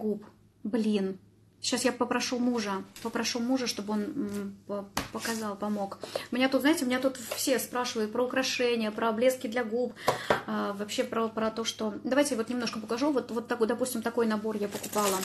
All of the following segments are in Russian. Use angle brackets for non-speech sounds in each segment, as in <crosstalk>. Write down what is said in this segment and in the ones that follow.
губ. Блин. Сейчас я попрошу мужа, попрошу мужа, чтобы он показал, помог. Меня тут, знаете, меня тут все спрашивают про украшения, про блески для губ, а, вообще про, про то, что... Давайте вот немножко покажу. Вот, вот такой, допустим, такой набор я покупала.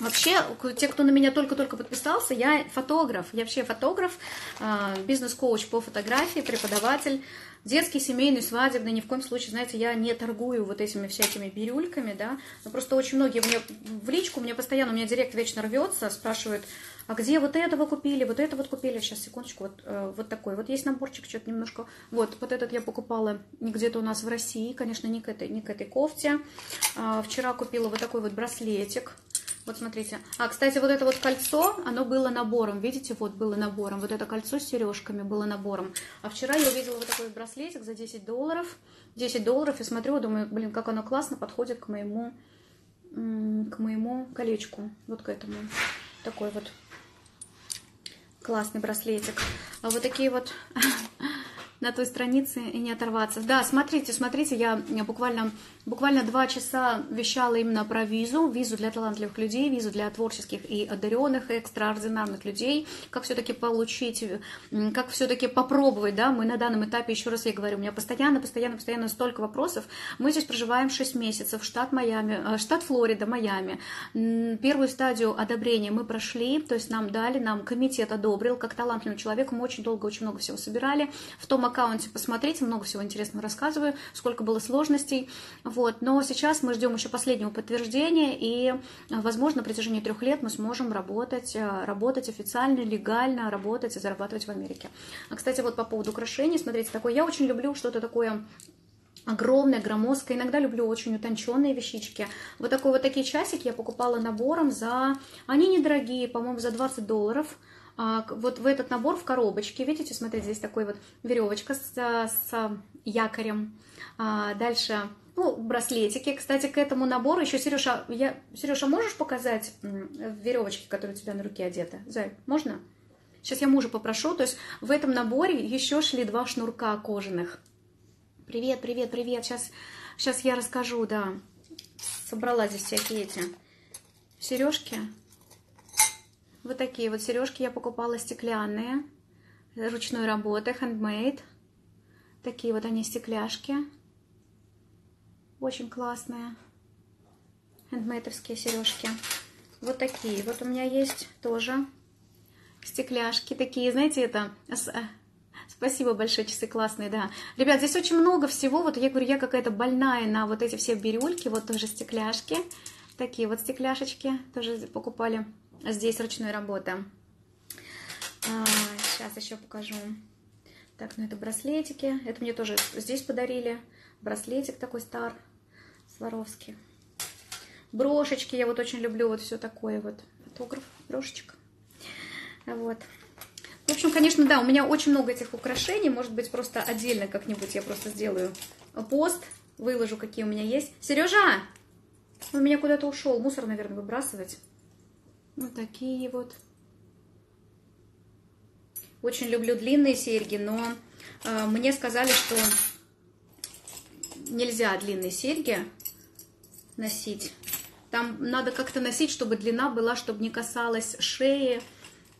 Вообще, те, кто на меня только-только подписался, я фотограф, я вообще фотограф, а, бизнес-коуч по фотографии, преподаватель, детский, семейный, свадебный, ни в коем случае, знаете, я не торгую вот этими всякими бирюльками, да, но просто очень многие мне в личку, мне постоянно, у меня директ вечно рвется, спрашивают, а где вот это вы купили, вот это вот купили, сейчас, секундочку, вот, э, вот такой, вот есть наборчик, что-то немножко, вот, вот этот я покупала где-то у нас в России, конечно, не к этой, не к этой кофте, а, вчера купила вот такой вот браслетик, вот смотрите. А, кстати, вот это вот кольцо, оно было набором. Видите, вот было набором. Вот это кольцо с сережками было набором. А вчера я увидела вот такой браслетик за 10 долларов. 10 долларов. И смотрю, думаю, блин, как оно классно подходит к моему, к моему колечку. Вот к этому. Такой вот классный браслетик. А вот такие вот на той странице и не оторваться. Да, смотрите, смотрите, я буквально, буквально два часа вещала именно про визу, визу для талантливых людей, визу для творческих и одаренных, и экстраординарных людей, как все-таки получить, как все-таки попробовать, да, мы на данном этапе, еще раз я говорю, у меня постоянно, постоянно, постоянно столько вопросов, мы здесь проживаем 6 месяцев, штат Майами, э, штат Флорида, Майами, первую стадию одобрения мы прошли, то есть нам дали, нам комитет одобрил, как талантливым человеком, мы очень долго, очень много всего собирали, в том аккаунте посмотрите, много всего интересного рассказываю, сколько было сложностей. Вот. Но сейчас мы ждем еще последнего подтверждения, и, возможно, на протяжении трех лет мы сможем работать, э, работать официально, легально, работать и зарабатывать в Америке. А, кстати, вот по поводу украшений, смотрите, такое, я очень люблю что-то такое огромное, громоздкое. Иногда люблю очень утонченные вещички. Вот такой вот такие часики я покупала набором за... Они недорогие, по-моему, за 20 долларов. А, вот в этот набор в коробочке, видите, смотрите, здесь такой вот веревочка с, с якорем. А, дальше, ну, браслетики. Кстати, к этому набору еще, Сережа, я, Сережа, можешь показать веревочки, которые у тебя на руке одеты? Зай, можно? Сейчас я мужа попрошу. То есть в этом наборе еще шли два шнурка кожаных. Привет, привет, привет. Сейчас, сейчас я расскажу, да. Собрала здесь всякие эти сережки. Вот такие вот сережки я покупала стеклянные, ручной работы, handmade. Такие вот они стекляшки. Очень классные. Хендмейдовские сережки. Вот такие. Вот у меня есть тоже стекляшки. Такие, знаете, это... Э, спасибо большое, часы классные, да. Ребят, здесь очень много всего. Вот я говорю, я какая-то больная на вот эти все бирюльки. Вот тоже стекляшки. Такие вот стекляшечки тоже покупали Здесь ручной работа. А, сейчас еще покажу. Так, ну это браслетики. Это мне тоже здесь подарили. Браслетик такой стар, Сваровский. Брошечки. Я вот очень люблю вот все такое вот. Фотограф, брошечка. Вот. В общем, конечно, да, у меня очень много этих украшений. Может быть, просто отдельно как-нибудь я просто сделаю пост, выложу, какие у меня есть. Сережа! Он меня куда-то ушел. Мусор, наверное, выбрасывать. Вот такие вот. Очень люблю длинные серьги, но э, мне сказали, что нельзя длинные серьги носить. Там надо как-то носить, чтобы длина была, чтобы не касалась шеи,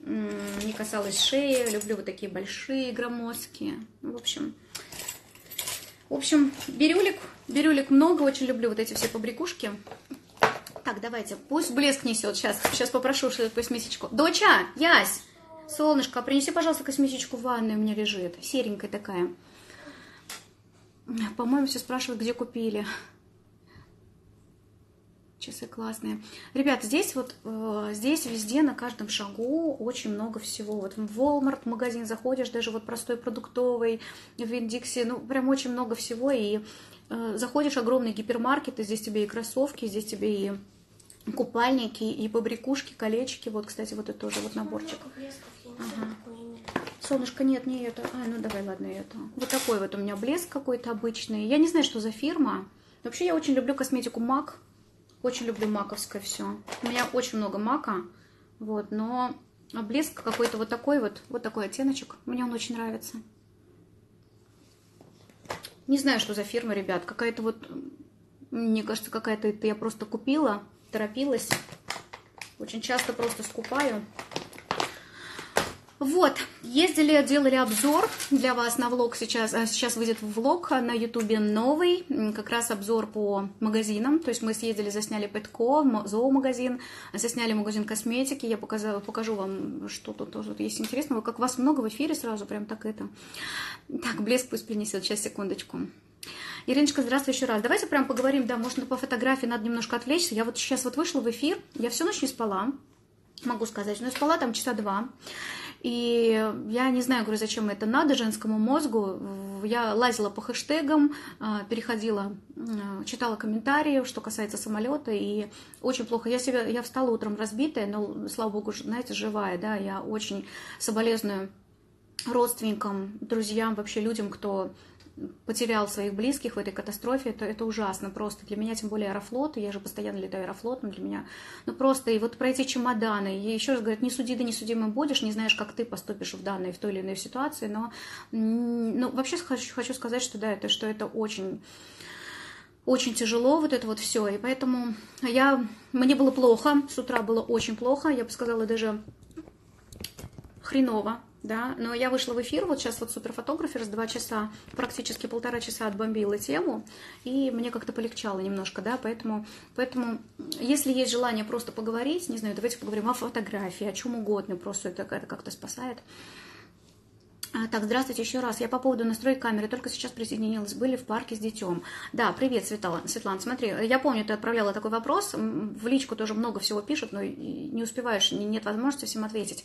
не касалась шеи. Люблю вот такие большие громоздкие. В общем, в общем, бирюлик, бирюлик много, очень люблю вот эти все побрякушки. Так, давайте, пусть блеск несет. Сейчас, сейчас попрошу косметичку. Доча, Ясь, солнышко, принеси, пожалуйста, косметичку в ванную, у меня лежит. Серенькая такая. По-моему, все спрашивают, где купили. Часы классные. Ребят, здесь вот, э, здесь везде, на каждом шагу очень много всего. Вот в Walmart магазин заходишь, даже вот простой продуктовый, в Индиксе, ну, прям очень много всего. И э, заходишь огромный гипермаркет, и здесь тебе и кроссовки, здесь тебе и купальники и побрякушки, колечки. Вот, кстати, вот это тоже вот наборчик. Ага. Солнышко, нет, не это. А, ну давай, ладно, это. Вот такой вот у меня блеск какой-то обычный. Я не знаю, что за фирма. Вообще, я очень люблю косметику MAC. Очень люблю маковское все. У меня очень много мака. Вот, но блеск какой-то вот такой вот. Вот такой оттеночек. Мне он очень нравится. Не знаю, что за фирма, ребят. Какая-то вот... Мне кажется, какая-то это я просто купила торопилась. Очень часто просто скупаю. Вот, ездили, делали обзор для вас на влог сейчас. А сейчас выйдет влог на ютубе новый, как раз обзор по магазинам. То есть мы съездили, засняли Петко, зоомагазин, засняли магазин косметики. Я показала, покажу вам, что тут тоже есть интересного. Как вас много в эфире сразу, прям так это. Так, блеск пусть принесет, сейчас, секундочку. Ириночка, здравствуй еще раз. Давайте прям поговорим, да, может, по фотографии надо немножко отвлечься. Я вот сейчас вот вышла в эфир, я всю ночь не спала, могу сказать, но спала там часа два. И я не знаю, говорю, зачем это надо женскому мозгу. Я лазила по хэштегам, а, переходила, читала комментарии, что касается самолета, и очень плохо. Я, себя, я встала утром разбитая, но, слава богу, знаете, живая, да, я очень соболезную родственникам, друзьям, вообще людям, кто потерял своих близких в этой катастрофе, это, это ужасно просто. Для меня, тем более аэрофлот, я же постоянно летаю аэрофлотом, для меня, ну просто, и вот про эти чемоданы, и еще раз говорят, не суди, да не судимым будешь, не знаешь, как ты поступишь в данной, в той или иной ситуации, но, ну, вообще хочу, хочу сказать, что да, это, что это очень очень тяжело вот это вот все, и поэтому я, мне было плохо, с утра было очень плохо, я бы сказала даже хреново, да, но я вышла в эфир, вот сейчас вот суперфотограферс два часа, практически полтора часа отбомбила тему, и мне как-то полегчало немножко, да, поэтому, поэтому, если есть желание просто поговорить, не знаю, давайте поговорим о фотографии, о чем угодно, просто это как-то спасает. А, так, здравствуйте еще раз. Я по поводу настроек камеры только сейчас присоединилась. Были в парке с детем. Да, привет, Светлана. Светлана, смотри, я помню, ты отправляла такой вопрос. В личку тоже много всего пишут, но не успеваешь, нет возможности всем ответить.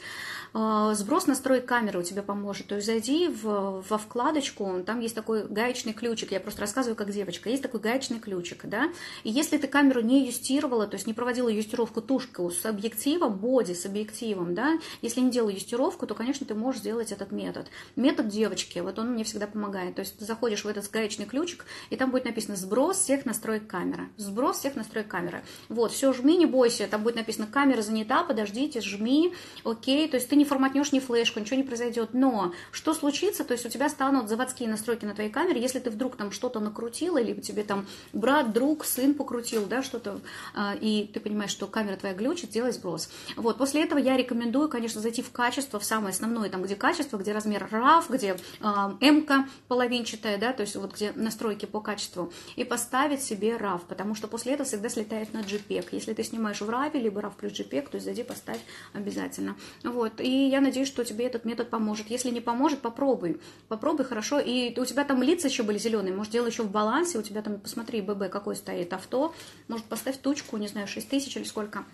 А, сброс настроек камеры у тебя поможет. То есть зайди в, во вкладочку, там есть такой гаечный ключик. Я просто рассказываю как девочка. Есть такой гаечный ключик, да. И если ты камеру не юстировала, то есть не проводила юстировку тушку с объективом, боди с объективом, да, если не делала юстировку, то, конечно, ты можешь сделать этот метод. Метод девочки, вот он мне всегда помогает. То есть ты заходишь в этот гаечный ключик, и там будет написано «Сброс всех настроек камеры». Сброс всех настроек камеры. Вот, все, жми, не бойся, там будет написано «Камера занята, подождите, жми», окей. То есть ты не форматнешь ни флешку, ничего не произойдет. Но что случится, то есть у тебя станут заводские настройки на твоей камере, если ты вдруг там что-то накрутила, либо тебе там брат, друг, сын покрутил, да, что-то, а, и ты понимаешь, что камера твоя глючит, делай сброс. Вот, после этого я рекомендую, конечно, зайти в качество, в самое основное, там, где качество, где размер RAW, где э, М половинчатая, да, то есть вот где настройки по качеству, и поставить себе RAW, потому что после этого всегда слетает на JPEG. Если ты снимаешь в RAW, либо RAW плюс JPEG, то зайди, поставь обязательно. Вот, и я надеюсь, что тебе этот метод поможет. Если не поможет, попробуй. Попробуй, хорошо. И у тебя там лица еще были зеленые, может, делай еще в балансе, у тебя там, посмотри, ББ какой стоит, авто, может, поставь тучку, не знаю, 6 тысяч или сколько.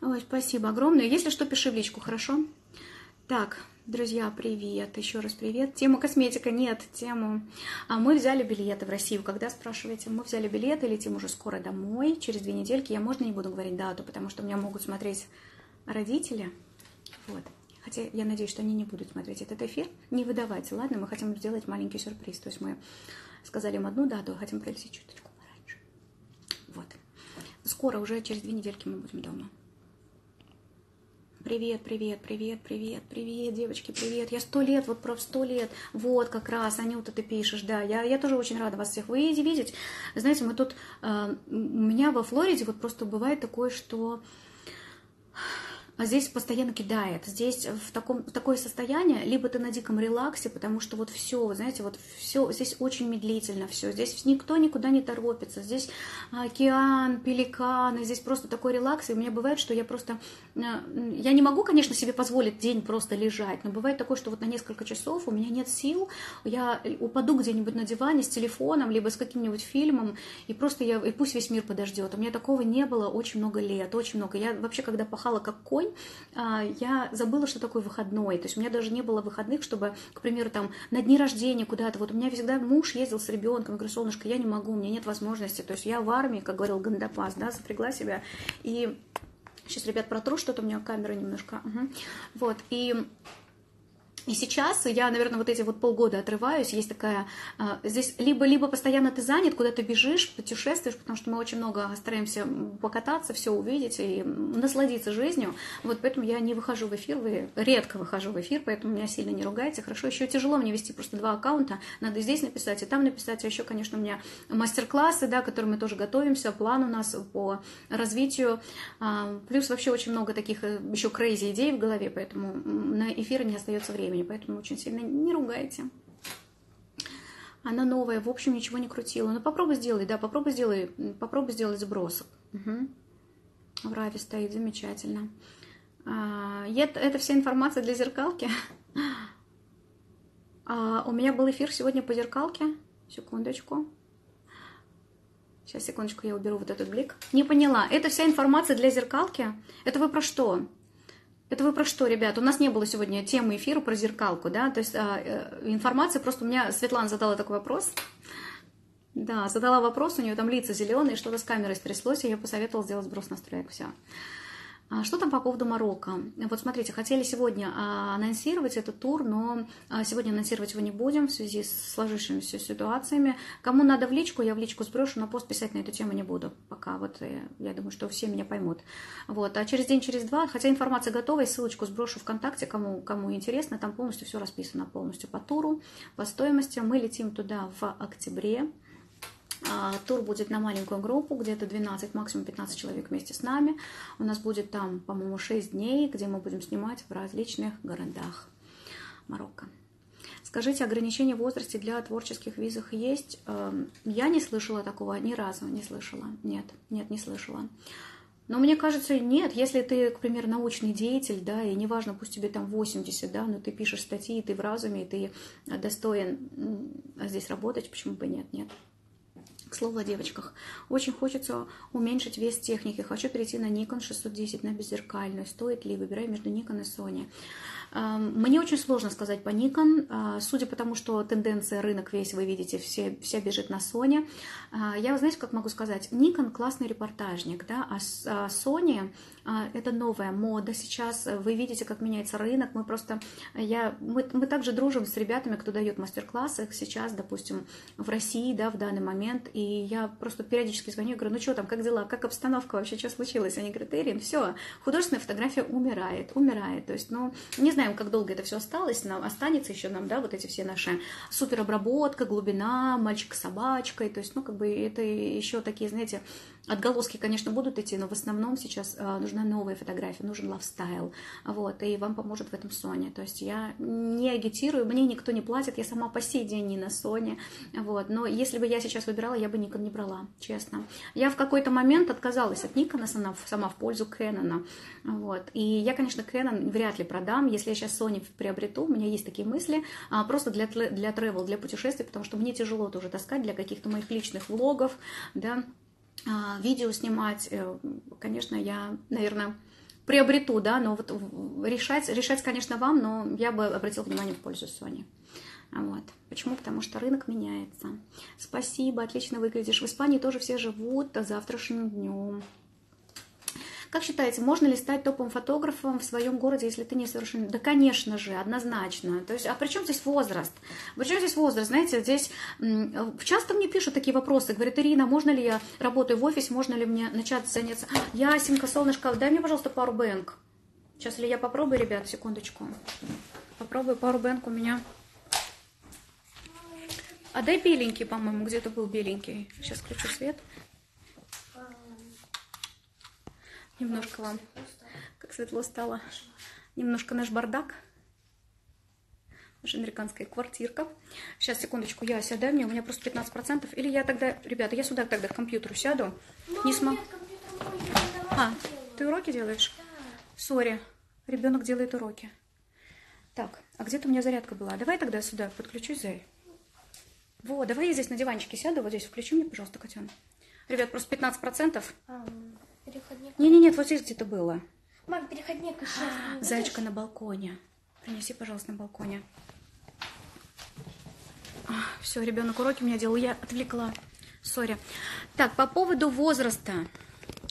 Ой, спасибо огромное. Если что, пиши в личку, хорошо? Так, Друзья, привет, еще раз привет. Тема косметика, нет, тему. А мы взяли билеты в Россию. Когда спрашиваете, мы взяли билеты, летим уже скоро домой, через две недельки. Я можно не буду говорить дату, потому что меня могут смотреть родители. Вот. Хотя я надеюсь, что они не будут смотреть этот эфир. Не выдавайте, ладно? Мы хотим сделать маленький сюрприз. То есть мы сказали им одну дату, а хотим прилететь чуточку пораньше. Вот. Скоро, уже через две недельки мы будем дома. Привет, привет, привет, привет, привет, девочки, привет. Я сто лет, вот про сто лет. Вот как раз, Анюта, ты пишешь, да. Я, я тоже очень рада вас всех видеть. Знаете, мы тут, э, у меня во Флориде вот просто бывает такое, что здесь постоянно кидает. Здесь в, таком, в такое состояние, либо ты на диком релаксе, потому что вот все, знаете, вот все, здесь очень медлительно все, здесь никто никуда не торопится, здесь океан, пеликаны, здесь просто такой релакс, и у меня бывает, что я просто, э, я не могу, конечно, себе позволить день просто лежать, но бывает такое, что вот на несколько часов у меня нет сил, я упаду где-нибудь на диване с телефоном, либо с каким-нибудь фильмом, и просто я, и пусть весь мир подождет. У меня такого не было очень много лет, очень много. Я вообще, когда пахала как конь, а, я забыла, что такое выходной. То есть у меня даже не было выходных, чтобы, к примеру, там на дни рождения куда-то. Вот у меня всегда муж ездил с ребенком. Я говорю, солнышко, я не могу, у меня нет возможности. То есть я в армии, как говорил Гандапас, да, запрягла себя. И сейчас, ребят, протру что-то, у меня камера немножко. Угу. Вот, и И сейчас я, наверное, вот эти вот полгода отрываюсь, есть такая, а, здесь либо-либо постоянно ты занят, куда ты бежишь, путешествуешь, потому что мы очень много стараемся покататься, все увидеть и насладиться жизнью, вот поэтому я не выхожу в эфир, вы редко выхожу в эфир, поэтому меня сильно не ругайте, хорошо, еще тяжело мне вести просто два аккаунта, надо здесь написать и там написать, а еще, конечно, у меня мастер-классы, да, к которым мы тоже готовимся, план у нас по развитию, а, плюс вообще очень много таких э, еще крейзи идей в голове, поэтому на эфиры не остается времени времени, поэтому очень сильно не ругайте. Она новая, в общем, ничего не крутила. Ну, попробуй сделай, да, попробуй сделай, попробуй сделать сброс. Угу. В Раве стоит, замечательно. А, это, это вся информация для зеркалки. <laughs> А, у меня был эфир сегодня по зеркалке. Секундочку. Сейчас, секундочку, я уберу вот этот блик. Не поняла. Это вся информация для зеркалки? Это вы про что? Это вы про что, ребят? У нас не было сегодня темы эфира про зеркалку, да? То есть а, э, информация, просто у меня Светлана задала такой вопрос. Да, задала вопрос, у нее там лица зеленые, что-то с камерой стряслось, и я посоветовала сделать сброс настроек, все. А что там по поводу Марокко? Вот смотрите, хотели сегодня а, анонсировать этот тур, но а, сегодня анонсировать его не будем в связи с сложившимися ситуациями. Кому надо в личку, я в личку сброшу, но пост писать на эту тему не буду пока. Вот э, я думаю, что все меня поймут. Вот. А через день, через два, хотя информация готова, и ссылочку сброшу ВКонтакте, кому, кому интересно, там полностью все расписано, полностью по туру, по стоимости. Мы летим туда в октябре. А, тур будет на маленькую группу, где-то 12, максимум 15 человек вместе с нами. У нас будет там, по-моему, 6 дней, где мы будем снимать в различных городах Марокко. Скажите, ограничения в возрасте для творческих визах есть? Эм, я не слышала такого, ни разу не слышала. Нет, нет, не слышала. Но мне кажется, нет, если ты, к примеру, научный деятель, да, и неважно, пусть тебе там 80, да, но ты пишешь статьи, ты в разуме, и ты достоин здесь работать, почему бы нет, нет. К слову о девочках. Очень хочется уменьшить вес техники. Хочу перейти на Nikon 610 на беззеркальную. Стоит ли? Выбираю между Nikon и Sony. Мне очень сложно сказать по Nikon, э, судя по тому, что тенденция, рынок весь, вы видите, все, вся бежит на Sony. Э, я, знаете, как могу сказать, Nikon классный репортажник, да, а, а Sony это новая мода сейчас, вы видите, как меняется рынок, мы просто, я, мы, мы также дружим с ребятами, кто дает мастер-классы сейчас, допустим, в России, да, в данный момент, и я просто периодически звоню и говорю, ну что там, как дела, как обстановка вообще, что случилось? Они говорят, Ирин, все, художественная фотография умирает, умирает, то есть, ну, не знаю, знаем, как долго это все осталось, нам останется еще нам, да, вот эти все наши суперобработка, глубина, мальчик с собачкой, то есть, ну, как бы это еще такие, знаете, Отголоски, конечно, будут идти, но в основном сейчас э, нужна новая фотография, нужен лайфстайл. Вот, и вам поможет в этом Sony. То есть я не агитирую, мне никто не платит, я сама по сей день не на Sony. Вот, но если бы я сейчас выбирала, я бы Nikon не брала, честно. Я в какой-то момент отказалась от Nikon сама, сама в пользу Canon. Вот. И я, конечно, Canon вряд ли продам. Если я сейчас Sony приобрету, у меня есть такие мысли, а, просто для, для travel, для путешествий, потому что мне тяжело тоже таскать для каких-то моих личных влогов, да, видео снимать, э, конечно, я, наверное, приобрету, да, но вот решать, решать, конечно, вам, но я бы обратила внимание в пользу Sony. Вот. Почему? Потому что рынок меняется. Спасибо, отлично выглядишь. В Испании тоже все живут завтрашним днем. Как считаете, можно ли стать топовым фотографом в своем городе, если ты не совершен? Да, конечно же, однозначно. То есть, а при чем здесь возраст? При чем здесь возраст? Знаете, здесь часто мне пишут такие вопросы. Говорят, Ирина, можно ли я работаю в офисе, можно ли мне начать заняться? Ясенька, солнышко, дай мне, пожалуйста, пару бэнк. Сейчас ли я попробую, ребят, секундочку. Попробую пару бэнк у меня. А дай беленький, по-моему, где-то был беленький. Сейчас включу свет. Немножко вам, как светло стало. Немножко наш бардак. Наша американская квартирка. Сейчас, секундочку, я сяду, мне, у меня просто 15%. Или я тогда, ребята, я сюда тогда к компьютеру сяду. Но не смогу. А, ты уроки делаешь? Сори, ребенок делает уроки. Так, а где-то у меня зарядка была. Давай тогда сюда подключусь, Зай. Вот, давай я здесь на диванчике сяду, вот здесь включи мне, пожалуйста, котен. Ребят, просто 15%. Переходник. Не, не, нет, вот здесь где-то было. Мам, переходник еще. Зайчка на балконе. Принеси, пожалуйста, на балконе. Все, ребенок уроки у меня делал, я отвлекла. Сори. Так, по поводу возраста.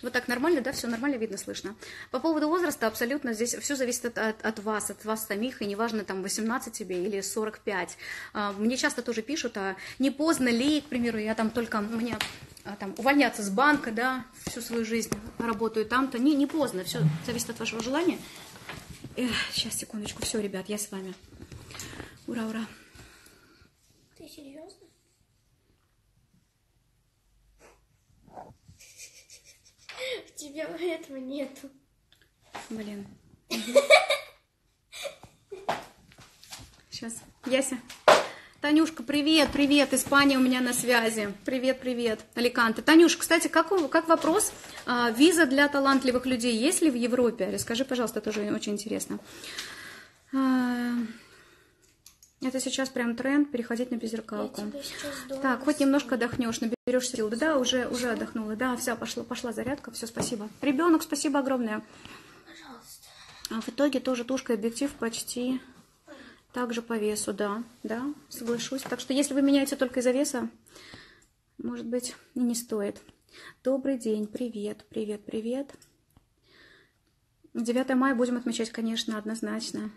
Вот так нормально, да, все нормально видно, слышно. По поводу возраста абсолютно здесь все зависит от, от, от вас, от вас самих, и неважно, там, 18 тебе или 45. А, мне часто тоже пишут, а не поздно ли, к примеру, я там только, мне а, там, увольняться с банка, да, всю свою жизнь работаю там-то. Не, не поздно, все зависит от вашего желания. Эх, сейчас, секундочку, все, ребят, я с вами. Ура, ура. Ты серьезно? <laughs> У тебя этого нету. Блин. <laughs> Сейчас. Яся. Танюшка, привет, привет, Испания у меня на связи. Привет, привет, Аликанте. Танюш, кстати, как, как вопрос? А, виза для талантливых людей есть ли в Европе? Расскажи, пожалуйста, тоже очень интересно. А, это сейчас прям тренд, переходить на беззеркалку. Так, хоть немножко отдохнешь, наберешь сил. Да, уже, уже отдохнула. Да, все, пошла, пошла зарядка, все, спасибо. Ребенок, спасибо огромное. Пожалуйста. А в итоге тоже тушка и объектив почти также по весу, да, да, соглашусь. Так что если вы меняете только из-за веса, может быть, и не стоит. Добрый день, привет, привет, привет. 9 мая будем отмечать, конечно, однозначно.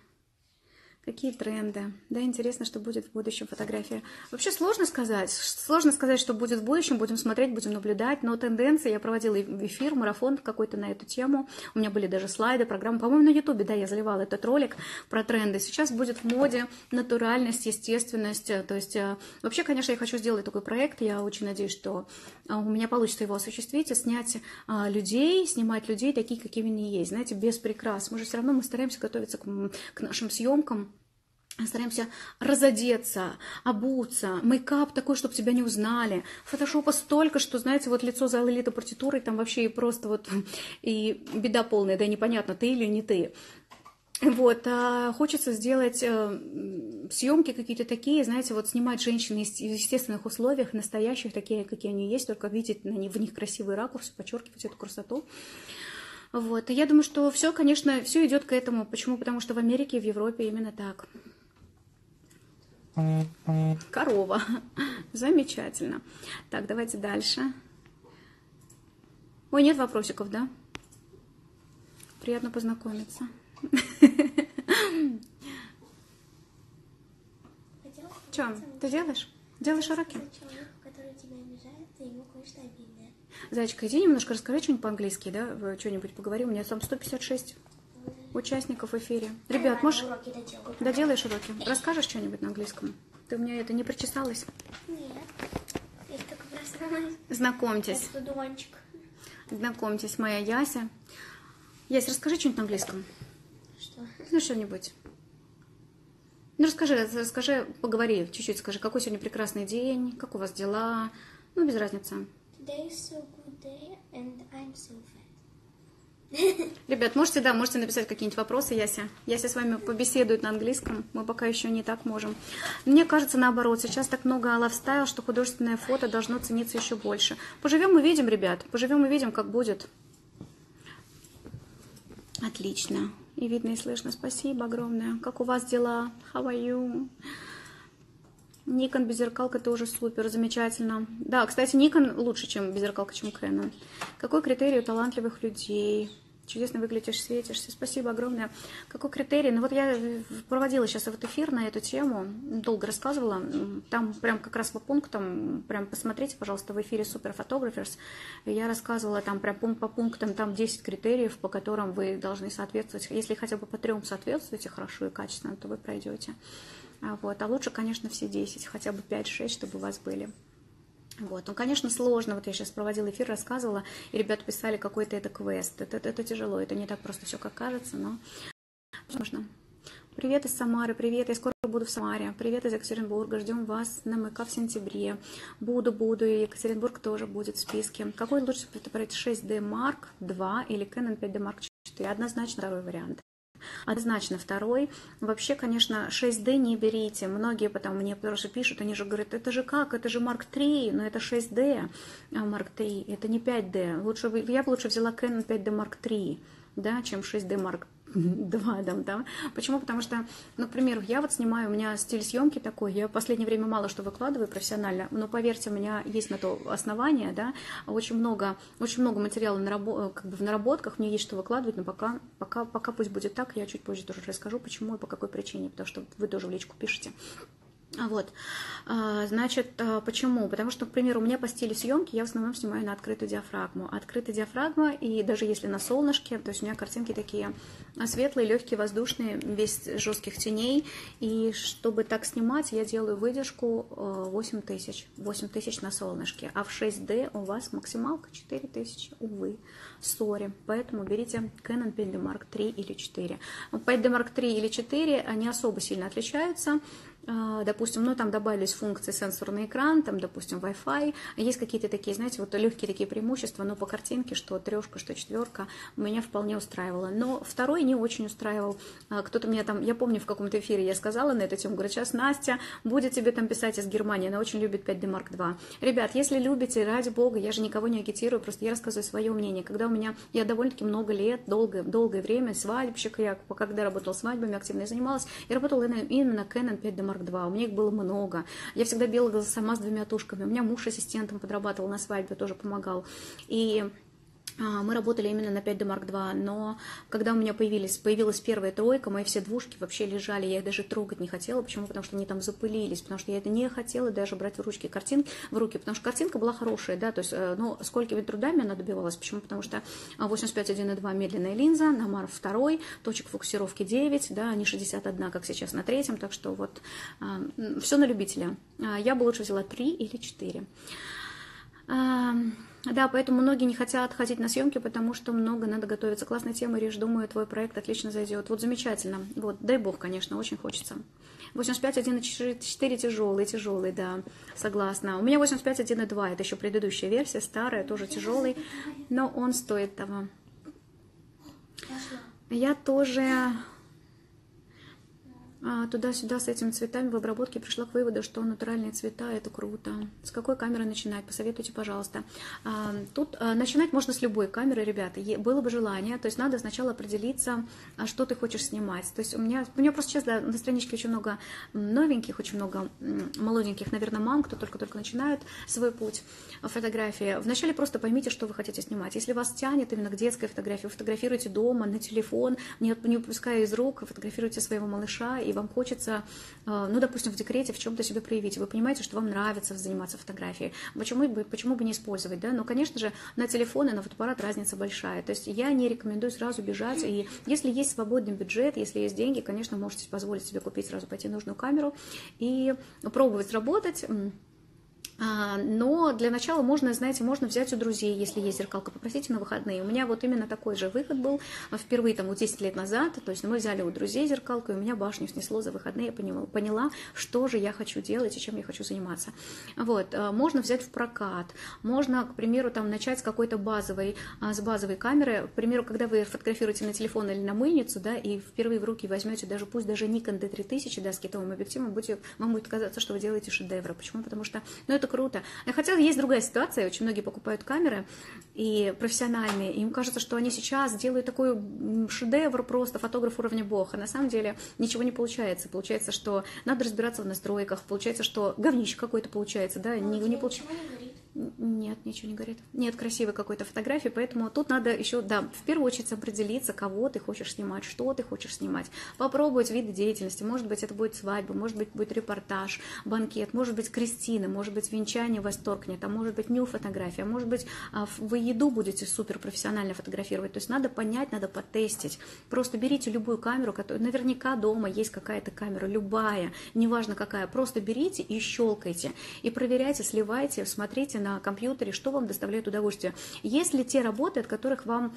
Какие тренды? Да, интересно, что будет в будущем фотография. Вообще сложно сказать. Сложно сказать, что будет в будущем. Будем смотреть, будем наблюдать. Но тенденции, я проводила эфир, марафон какой-то на эту тему. У меня были даже слайды, программы. По-моему, на Ютубе, да, я заливала этот ролик про тренды. Сейчас будет в моде натуральность, естественность. То есть, э, вообще, конечно, я хочу сделать такой проект. Я очень надеюсь, что э, у меня получится его осуществить и снять э, людей, снимать людей такие, какими они есть. Знаете, без прикрас. Мы же все равно мы стараемся готовиться к, к нашим съемкам стараемся разодеться, обуться, мейкап такой, чтобы тебя не узнали. Фотошопа столько, что, знаете, вот лицо залито партитурой, там вообще и просто вот и беда полная, да и непонятно, ты или не ты. Вот, а хочется сделать э, съемки какие-то такие, знаете, вот снимать женщин в естественных условиях, настоящих, такие, какие они есть, только видеть на них, в них красивый ракурс, подчеркивать эту красоту. Вот, и я думаю, что все, конечно, все идет к этому. Почему? Потому что в Америке и в Европе именно так. Корова. <laughs> Замечательно. Так, давайте дальше. Ой, нет вопросиков, да? Приятно познакомиться. Что, ты делаешь? Делаешь уроки? Зайчка, иди немножко расскажи что-нибудь по-английски, да? Что-нибудь поговори. У меня там 156 участников в эфире. Ребят, можешь... Доделаешь уроки? Расскажешь что-нибудь на английском? Ты у меня это не прочесалась? Нет. Я только проснулась. Знакомьтесь. Знакомьтесь, моя Яся. Яся, расскажи что-нибудь на английском. Что? Ну, что-нибудь. Ну, расскажи, расскажи, поговори чуть-чуть, скажи, какой сегодня прекрасный день, как у вас дела, ну, без разницы. Today is so good day and I'm so fat. Ребят, можете, да, можете написать какие-нибудь вопросы, Яся. Яся с вами побеседует на английском, мы пока еще не так можем. Мне кажется, наоборот, сейчас так много лайфстайл, что художественное фото должно цениться еще больше. Поживем и видим, ребят, поживем и видим, как будет. Отлично. И видно, и слышно. Спасибо огромное. Как у вас дела? How are you? Никон беззеркалка тоже супер, замечательно. Да, кстати, Никон лучше, чем беззеркалка, чем Canon. Какой критерий у талантливых людей? Чудесно выглядишь, светишься. Спасибо огромное. Какой критерий? Ну вот я проводила сейчас вот эфир на эту тему, долго рассказывала. Там прям как раз по пунктам, прям посмотрите, пожалуйста, в эфире Super Photographers. Я рассказывала там прям пункт по пунктам, там 10 критериев, по которым вы должны соответствовать. Если хотя бы по трем соответствуете хорошо и качественно, то вы пройдете. А вот. А лучше, конечно, все 10, хотя бы 5-6, чтобы у вас были. Вот. Ну, конечно, сложно. Вот я сейчас проводила эфир, рассказывала, и ребята писали, какой-то это квест. Это, это, это тяжело, это не так просто все, как кажется, но можно. Привет из Самары, привет, я скоро буду в Самаре. Привет из Екатеринбурга, ждем вас на МК в сентябре. Буду, буду, и Екатеринбург тоже будет в списке. Какой лучше фотоаппарат 6D Mark 2 или Canon 5D Mark 4? Однозначно второй вариант. Однозначно второй. Вообще, конечно, 6D не берите. Многие потом мне просто пишут, они же говорят, это же как, это же Mark 3, но это 6D Mark 3, это не 5D. Лучше, я бы лучше взяла Canon 5D Mark 3, да, чем 6D Mark <laughs> два дам, да. Почему? Потому что, например, я вот снимаю, у меня стиль съемки такой, я в последнее время мало что выкладываю профессионально, но поверьте, у меня есть на то основание, да, очень много, очень много материала на рабо- как бы в наработках, мне есть что выкладывать, но пока, пока, пока пусть будет так, я чуть позже тоже расскажу, почему и по какой причине, потому что вы тоже в личку пишете. Вот, а, значит, а, почему? Потому что, к примеру, у меня по стилю съемки я в основном снимаю на открытую диафрагму. Открытая диафрагма, и даже если на солнышке, то есть у меня картинки такие светлые, легкие, воздушные, без жестких теней. И чтобы так снимать, я делаю выдержку 8 тысяч. 8 тысяч на солнышке. А в 6D у вас максималка 4 тысячи, увы. Сори. Поэтому берите Canon 5D Mark 3 или 4. 5D Mark 3 или 4, они особо сильно отличаются. А, допустим, ну там добавились функции сенсорный экран, там, допустим, Wi-Fi, есть какие-то такие, знаете, вот легкие такие преимущества, но по картинке, что трешка, что четверка, меня вполне устраивало. Но второй не очень устраивал. А, кто-то мне там, я помню, в каком-то эфире я сказала на эту тему, говорит, сейчас Настя будет тебе там писать из Германии, она очень любит 5D Mark II. Ребят, если любите, ради бога, я же никого не агитирую, просто я рассказываю свое мнение. Когда у меня, я довольно-таки много лет, долгое, долгое время, свадебщик, я когда работала свадьбами, активно занималась, я работала именно Canon 5D Mark Mark II, у меня их было много. Я всегда бегала сама с двумя тушками. У меня муж ассистентом подрабатывал на свадьбе, тоже помогал. И мы работали именно на 5D Mark II, но когда у меня появились, появилась первая тройка, мои все двушки вообще лежали, я их даже трогать не хотела. Почему? Потому что они там запылились, потому что я это не хотела даже брать в ручки картинки, в руки, потому что картинка была хорошая, да, то есть, ну, сколькими трудами она добивалась. Почему? Потому что 85.1.2 медленная линза, на Намар 2, точек фокусировки 9, да, не 61, как сейчас на третьем, так что вот а, все на любителя. А, я бы лучше взяла 3 или 4. Да, поэтому многие не хотят ходить на съемки, потому что много надо готовиться. Классная тема, Риш, думаю, твой проект отлично зайдет. Вот замечательно. Вот, дай бог, конечно, очень хочется. 85, 1 4 тяжелый, тяжелый, да, согласна. У меня 85, 1 и 2, это еще предыдущая версия, старая, тоже тяжелый, но он стоит того. Я тоже туда-сюда с этими цветами в обработке пришла к выводу, что натуральные цвета это круто. С какой камеры начинать? Посоветуйте, пожалуйста. А, тут а, начинать можно с любой камеры, ребята. Было бы желание, то есть надо сначала определиться, что ты хочешь снимать. То есть у меня, у меня просто сейчас да, на страничке очень много новеньких, очень много молоденьких, наверное, мам, кто только-только начинают свой путь фотографии. Вначале просто поймите, что вы хотите снимать. Если вас тянет именно к детской фотографии, вы фотографируете дома, на телефон, не, не выпуская из рук, фотографируйте своего малыша и вам хочется, э, ну, допустим, в декрете в чем-то себя проявить, вы понимаете, что вам нравится заниматься фотографией, почему бы, почему бы не использовать, да, но, конечно же, на телефон и на фотоаппарат разница большая, то есть я не рекомендую сразу бежать, и если есть свободный бюджет, если есть деньги, конечно, можете позволить себе купить сразу пойти нужную камеру и пробовать работать, но для начала можно, знаете, можно взять у друзей, если есть зеркалка, попросите на выходные. У меня вот именно такой же выход был а, впервые там вот 10 лет назад, то есть мы взяли у друзей зеркалку, и у меня башню снесло за выходные, я поняла, поняла, что же я хочу делать и чем я хочу заниматься. Вот, а, можно взять в прокат, можно, к примеру, там начать с какой-то базовой, с базовой камеры, к примеру, когда вы фотографируете на телефон или на мыльницу, да, и впервые в руки возьмете даже, пусть даже Nikon D3000, да, с китовым объективом, будете, вам будет казаться, что вы делаете шедевры. Почему? Потому что, ну, это это круто. Хотя есть другая ситуация, очень многие покупают камеры и профессиональные, и им кажется, что они сейчас делают такой шедевр просто, фотограф уровня бога. На самом деле ничего не получается. Получается, что надо разбираться в настройках, получается, что говнище какое-то получается, да, не, не получается. Нет, ничего не горит. Нет красивой какой-то фотографии, поэтому тут надо еще, да, в первую очередь определиться, кого ты хочешь снимать, что ты хочешь снимать. Попробовать виды деятельности. Может быть, это будет свадьба, может быть, будет репортаж, банкет, может быть, крестины, может быть, венчание восторгнет, а может быть, ню фотография, может быть, а, вы еду будете супер профессионально фотографировать. То есть надо понять, надо потестить. Просто берите любую камеру, которая наверняка дома есть какая-то камера, любая, неважно какая, просто берите и щелкайте, и проверяйте, сливайте, смотрите на компьютере, что вам доставляет удовольствие. Есть ли те работы, от которых вам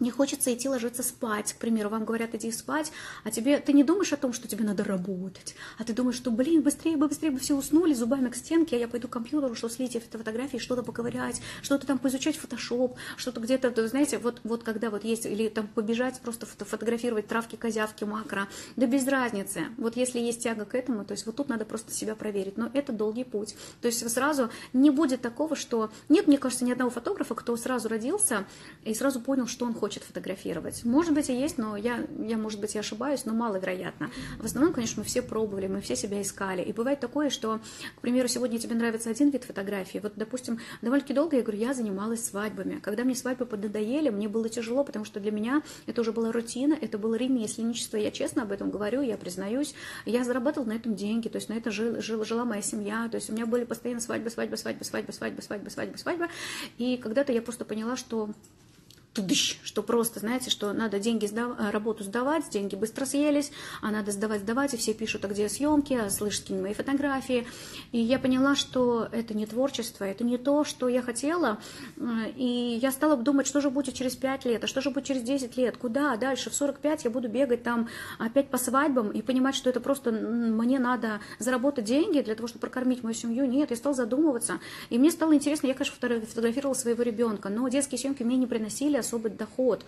не хочется идти ложиться спать, к примеру, вам говорят, иди спать, а тебе, ты не думаешь о том, что тебе надо работать, а ты думаешь, что, блин, быстрее бы, быстрее бы все уснули зубами к стенке, а я пойду к компьютеру, что слить эти фотографии, что-то поковырять, что-то там поизучать фотошоп, что-то где-то, знаете, вот, вот когда вот есть, или там побежать просто фотографировать травки, козявки, макро, да без разницы, вот если есть тяга к этому, то есть вот тут надо просто себя проверить, но это долгий путь, то есть сразу не будет такого, что, нет, мне кажется, ни одного фотографа, кто сразу родился и сразу понял, что он хочет хочет фотографировать. Может быть, и есть, но я, я может быть, и ошибаюсь, но маловероятно. В основном, конечно, мы все пробовали, мы все себя искали. И бывает такое, что, к примеру, сегодня тебе нравится один вид фотографии. Вот, допустим, довольно-таки долго я говорю, я занималась свадьбами. Когда мне свадьбы поднадоели, мне было тяжело, потому что для меня это уже была рутина, это было ремесленничество. Я честно об этом говорю, я признаюсь. Я зарабатывала на этом деньги, то есть на это жил, жил, жила моя семья. То есть у меня были постоянно свадьбы, свадьбы, свадьбы, свадьбы, свадьбы, свадьбы, свадьбы, свадьбы. И когда-то я просто поняла, что тудыщ, что просто, знаете, что надо деньги сдав... Э, работу сдавать, деньги быстро съелись, а надо сдавать, сдавать, и все пишут, а где съемки, а слышь, скинь мои фотографии. И я поняла, что это не творчество, это не то, что я хотела. Э, и я стала думать, что же будет через 5 лет, а что же будет через 10 лет, куда дальше, в 45 я буду бегать там опять по свадьбам и понимать, что это просто мне надо заработать деньги для того, чтобы прокормить мою семью. Нет, я стала задумываться. И мне стало интересно, я, конечно, фотографировала своего ребенка, но детские съемки мне не приносили особый доход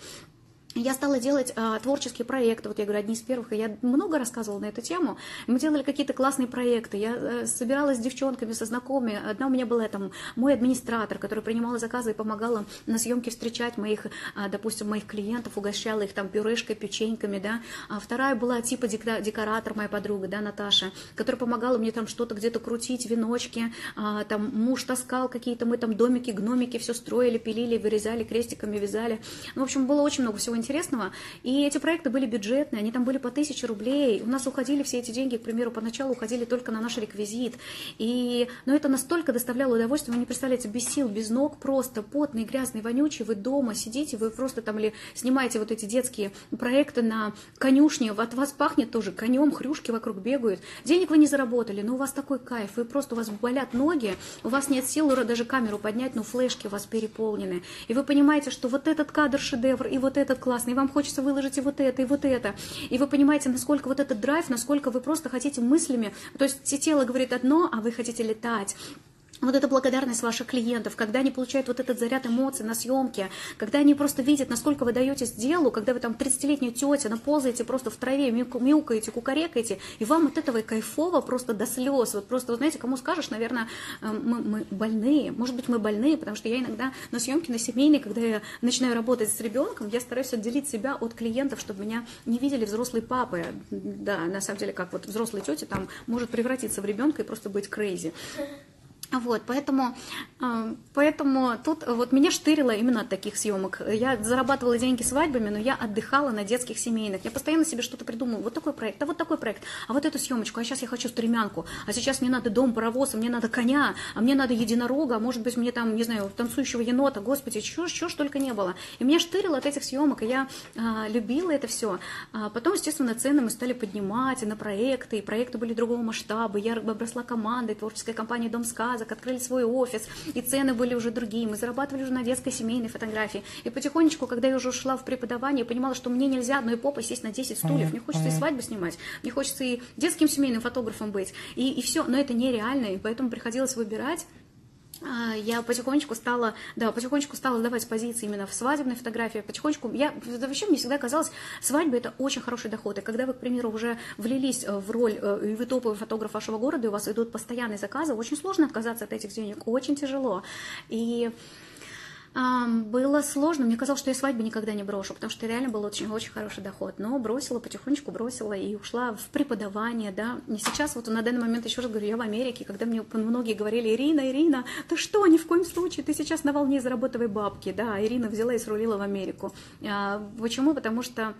я стала делать а, творческие проекты, вот я говорю, одни из первых, я много рассказывала на эту тему. Мы делали какие-то классные проекты, я а, собиралась с девчонками, со знакомыми. Одна у меня была там мой администратор, который принимала заказы и помогала на съемке встречать моих, а, допустим, моих клиентов, угощала их там пюрешкой, печеньками, да. А вторая была типа декоратор, моя подруга, да, Наташа, которая помогала мне там что-то где-то крутить, веночки, а, там муж таскал какие-то, мы там домики, гномики, все строили, пилили, вырезали, крестиками вязали. Ну, в общем, было очень много всего интересного интересного. И эти проекты были бюджетные, они там были по тысяче рублей. У нас уходили все эти деньги, к примеру, поначалу уходили только на наш реквизит. И, но это настолько доставляло удовольствие, вы не представляете, без сил, без ног, просто потный, грязный, вонючий, вы дома сидите, вы просто там или снимаете вот эти детские проекты на конюшне, от вас пахнет тоже конем, хрюшки вокруг бегают. Денег вы не заработали, но у вас такой кайф, вы просто, у вас болят ноги, у вас нет сил даже камеру поднять, но флешки у вас переполнены. И вы понимаете, что вот этот кадр шедевр, и вот этот класс классно, и вам хочется выложить и вот это, и вот это. И вы понимаете, насколько вот этот драйв, насколько вы просто хотите мыслями, то есть тело говорит одно, а вы хотите летать вот эта благодарность ваших клиентов, когда они получают вот этот заряд эмоций на съемке, когда они просто видят, насколько вы даете делу, когда вы там 30-летняя тетя, наползаете просто в траве, мяукаете, кукарекаете, и вам от этого кайфово просто до слез. Вот просто, вы знаете, кому скажешь, наверное, э, мы, мы больные, может быть, мы больные, потому что я иногда на съемке, на семейной, когда я начинаю работать с ребенком, я стараюсь отделить себя от клиентов, чтобы меня не видели взрослые папы. Да, на самом деле, как вот взрослые тети там может превратиться в ребенка и просто быть крейзи. Вот, поэтому, э, поэтому тут вот меня штырило именно от таких съемок. Я зарабатывала деньги свадьбами, но я отдыхала на детских семейных. Я постоянно себе что-то придумывала. Вот такой проект, а вот такой проект, а вот эту съемочку, а сейчас я хочу стремянку, а сейчас мне надо дом, паровоз, а мне надо коня, а мне надо единорога, а может быть мне там, не знаю, танцующего енота, господи, чего, чего ж только не было. И меня штырило от этих съемок, и я а, любила это все. А потом, естественно, цены мы стали поднимать и на проекты, и проекты были другого масштаба. Я обросла командой, творческой компании «Дом сказок», сказок, открыли свой офис, и цены были уже другие, мы зарабатывали уже на детской семейной фотографии. И потихонечку, когда я уже ушла в преподавание, я понимала, что мне нельзя одной попой сесть на 10 стульев, мне хочется и свадьбы снимать, мне хочется и детским семейным фотографом быть, и, и все, но это нереально, и поэтому приходилось выбирать я потихонечку стала, да, потихонечку стала давать позиции именно в свадебной фотографии, потихонечку, я, вообще мне всегда казалось, свадьба это очень хороший доход, и когда вы, к примеру, уже влились э, в роль, э, вы топовый фотограф вашего города, и у вас идут постоянные заказы, очень сложно отказаться от этих денег, очень тяжело, и было сложно. Мне казалось, что я свадьбу никогда не брошу, потому что реально был очень-очень хороший доход. Но бросила, потихонечку бросила и ушла в преподавание, да. И сейчас вот на данный момент, еще раз говорю, я в Америке, когда мне многие говорили, Ирина, Ирина, ты что, ни в коем случае, ты сейчас на волне зарабатывай бабки, да. Ирина взяла и срулила в Америку. А, почему? Потому что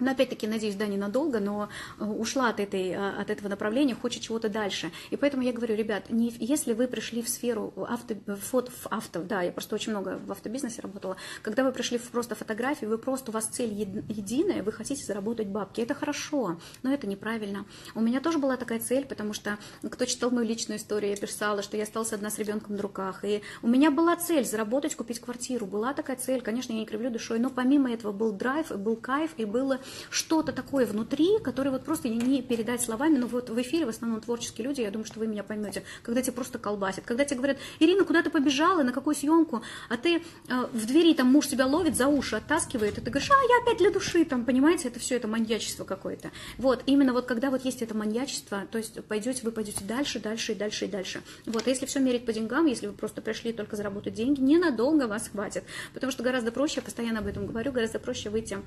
но опять-таки, надеюсь, да, ненадолго, но э, ушла от, этой, э, от этого направления, хочет чего-то дальше. И поэтому я говорю, ребят, не, если вы пришли в сферу авто, фото, авто, да, я просто очень много в автобизнесе работала, когда вы пришли в просто фотографии, вы просто, у вас цель единая, вы хотите заработать бабки, это хорошо, но это неправильно. У меня тоже была такая цель, потому что кто читал мою личную историю, я писала, что я осталась одна с ребенком на руках, и у меня была цель заработать, купить квартиру, была такая цель, конечно, я не кривлю душой, но помимо этого был драйв, был кайф, и было что-то такое внутри, которое вот просто не передать словами, но вот в эфире в основном творческие люди, я думаю, что вы меня поймете, когда тебе просто колбасит, когда тебе говорят, Ирина, куда ты побежала, на какую съемку, а ты э, в двери там муж тебя ловит, за уши оттаскивает, и ты говоришь, а, я опять для души, там, понимаете, это все это маньячество какое-то. Вот, именно вот когда вот есть это маньячество, то есть пойдете, вы пойдете дальше, дальше и дальше и дальше. Вот, а если все мерить по деньгам, если вы просто пришли только заработать деньги, ненадолго вас хватит, потому что гораздо проще, я постоянно об этом говорю, гораздо проще выйти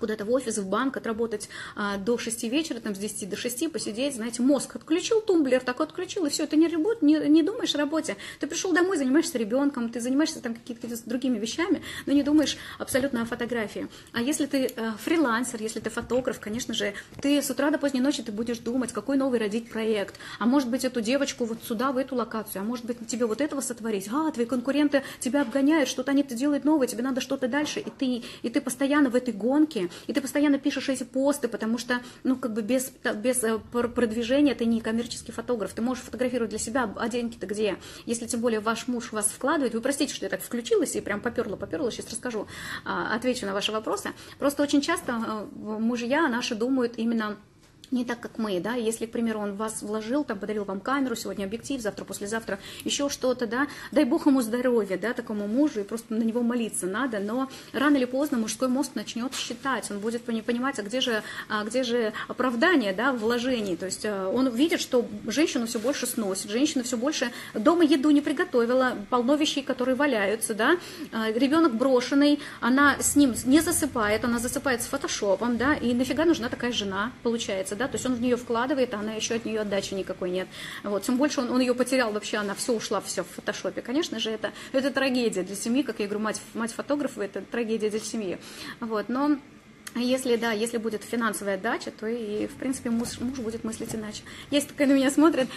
куда-то в офис, в банк, отработать а, до 6 вечера, там, с 10 до 6, посидеть, знаете, мозг отключил, тумблер так отключил, и все, ты не, работ, не, не думаешь о работе. Ты пришел домой, занимаешься ребенком, ты занимаешься там какими-то другими вещами, но не думаешь абсолютно о фотографии. А если ты э, фрилансер, если ты фотограф, конечно же, ты с утра до поздней ночи ты будешь думать, какой новый родить проект, а может быть эту девочку вот сюда, в эту локацию, а может быть тебе вот этого сотворить, а, твои конкуренты тебя обгоняют, что-то они делают новое, тебе надо что-то дальше, и ты, и ты постоянно в этой гонке, гонки, и ты постоянно пишешь эти посты, потому что, ну, как бы без, без э, продвижения ты не коммерческий фотограф, ты можешь фотографировать для себя, а деньги-то где? Если тем более ваш муж вас вкладывает, вы простите, что я так включилась и прям поперла, поперла, сейчас расскажу, а, отвечу на ваши вопросы. Просто очень часто э, мужья наши думают именно не так, как мы, да, если, к примеру, он вас вложил, там, подарил вам камеру, сегодня объектив, завтра, послезавтра еще что-то, да, дай бог ему здоровья, да, такому мужу, и просто на него молиться надо, но рано или поздно мужской мозг начнет считать, он будет понимать, а где же, а где же оправдание, да, вложений, то есть э, он видит, что женщину все больше сносит, женщина все больше дома еду не приготовила, полно вещей, которые валяются, да, э, ребенок брошенный, она с ним не засыпает, она засыпает с фотошопом, да, и нафига нужна такая жена, получается, получается, да, то есть он в нее вкладывает, а она еще от нее отдачи никакой нет. Вот, тем больше он, он ее потерял вообще, она все ушла, все в фотошопе. Конечно же, это, это трагедия для семьи, как я говорю, мать, мать фотографа, это трагедия для семьи. Вот, но если, да, если будет финансовая отдача, то и, в принципе, муж, муж будет мыслить иначе. Есть такая на меня смотрит,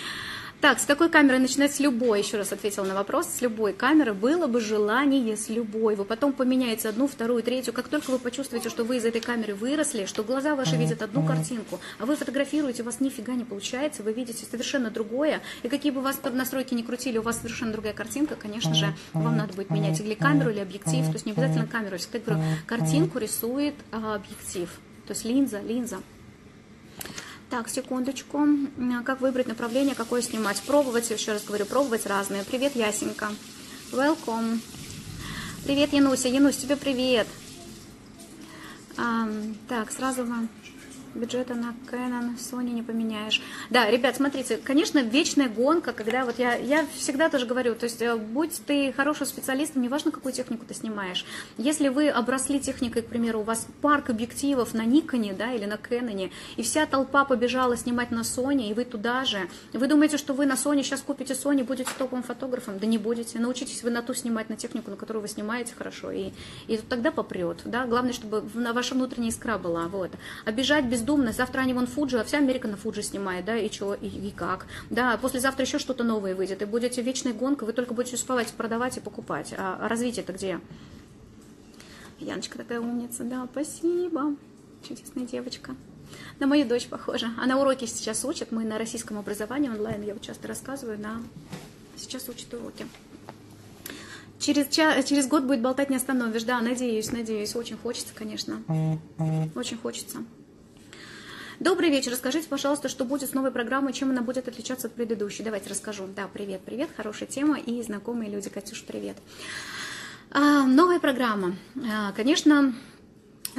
так, с какой камеры начинать? С любой, еще раз ответила на вопрос, с любой камеры было бы желание с любой. Вы потом поменяете одну, вторую, третью. Как только вы почувствуете, что вы из этой камеры выросли, что глаза ваши видят одну картинку, а вы фотографируете, у вас нифига не получается, вы видите совершенно другое, и какие бы вас настройки не крутили, у вас совершенно другая картинка, конечно же, вам надо будет менять или камеру, или объектив, то есть не обязательно камеру. Я всегда говорю, картинку рисует а, объектив, то есть линза, линза. Так, секундочку. Как выбрать направление, какое снимать? Пробовать, еще раз говорю, пробовать разные. Привет, Ясенька. Welcome. Привет, Януся. Янусь, тебе привет. А, так, сразу вам бюджета на Canon, Sony не поменяешь. Да, ребят, смотрите, конечно, вечная гонка, когда вот я, я всегда тоже говорю, то есть э, будь ты хорошим специалистом, неважно, какую технику ты снимаешь. Если вы обросли техникой, к примеру, у вас парк объективов на Никоне, да, или на Canon, и вся толпа побежала снимать на Sony, и вы туда же, вы думаете, что вы на Sony сейчас купите Sony, будете топовым фотографом? Да не будете. Научитесь вы на ту снимать, на технику, на которую вы снимаете хорошо, и, и тогда попрет, да. Главное, чтобы ваша внутренняя искра была, вот. Обижать без бездумно. Завтра они вон Фуджи, а вся Америка на Фуджи снимает, да, и что, и, и как. Да, послезавтра еще что-то новое выйдет, и будете вечной гонкой, вы только будете успевать продавать и покупать. А, а развитие-то где? Яночка такая умница, да, спасибо. Чудесная девочка. На мою дочь похожа. Она уроки сейчас учит. Мы на российском образовании онлайн, я вот часто рассказываю, на... сейчас учит уроки. Через, час, через год будет болтать не остановишь, да, надеюсь, надеюсь. Очень хочется, конечно. Очень хочется. Добрый вечер. Расскажите, пожалуйста, что будет с новой программой, чем она будет отличаться от предыдущей. Давайте расскажу. Да, привет, привет, хорошая тема и знакомые люди. Катюш, привет. А, новая программа. А, конечно,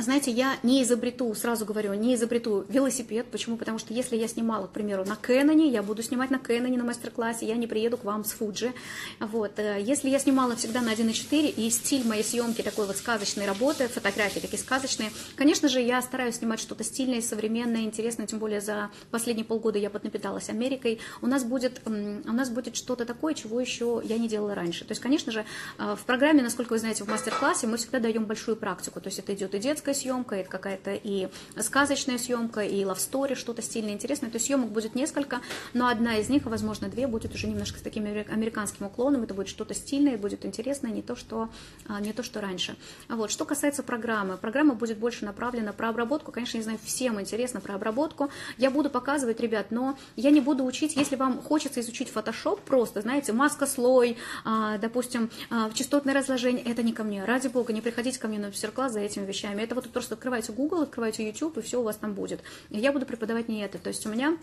знаете, я не изобрету, сразу говорю, не изобрету велосипед. Почему? Потому что если я снимала, к примеру, на Кэноне, я буду снимать на Кэноне на мастер-классе, я не приеду к вам с Фуджи. Вот. Э, если я снимала всегда на 1.4, и стиль моей съемки такой вот сказочной работы, фотографии такие сказочные, конечно же, я стараюсь снимать что-то стильное, современное, интересное, тем более за последние полгода я поднапиталась Америкой. У нас будет, у нас будет что-то такое, чего еще я не делала раньше. То есть, конечно же, э, в программе, насколько вы знаете, в мастер-классе мы всегда даем большую практику. То есть это идет и детская детская съемка, это какая-то и сказочная съемка, и story, что-то стильное, интересное. То есть съемок будет несколько, но одна из них, возможно, две, будет уже немножко с таким американским уклоном. Это будет что-то стильное, будет интересное, не то, что, а, не то, что раньше. А вот. Что касается программы, программа будет больше направлена про обработку. Конечно, не знаю, всем интересно про обработку. Я буду показывать, ребят, но я не буду учить, если вам хочется изучить Photoshop просто, знаете, маска-слой, а, допустим, частотное разложение, это не ко мне. Ради бога, не приходите ко мне на мастер-класс за этими вещами. Это вот просто открываете Google, открываете YouTube, и все у вас там будет. Я буду преподавать не это. То есть у меня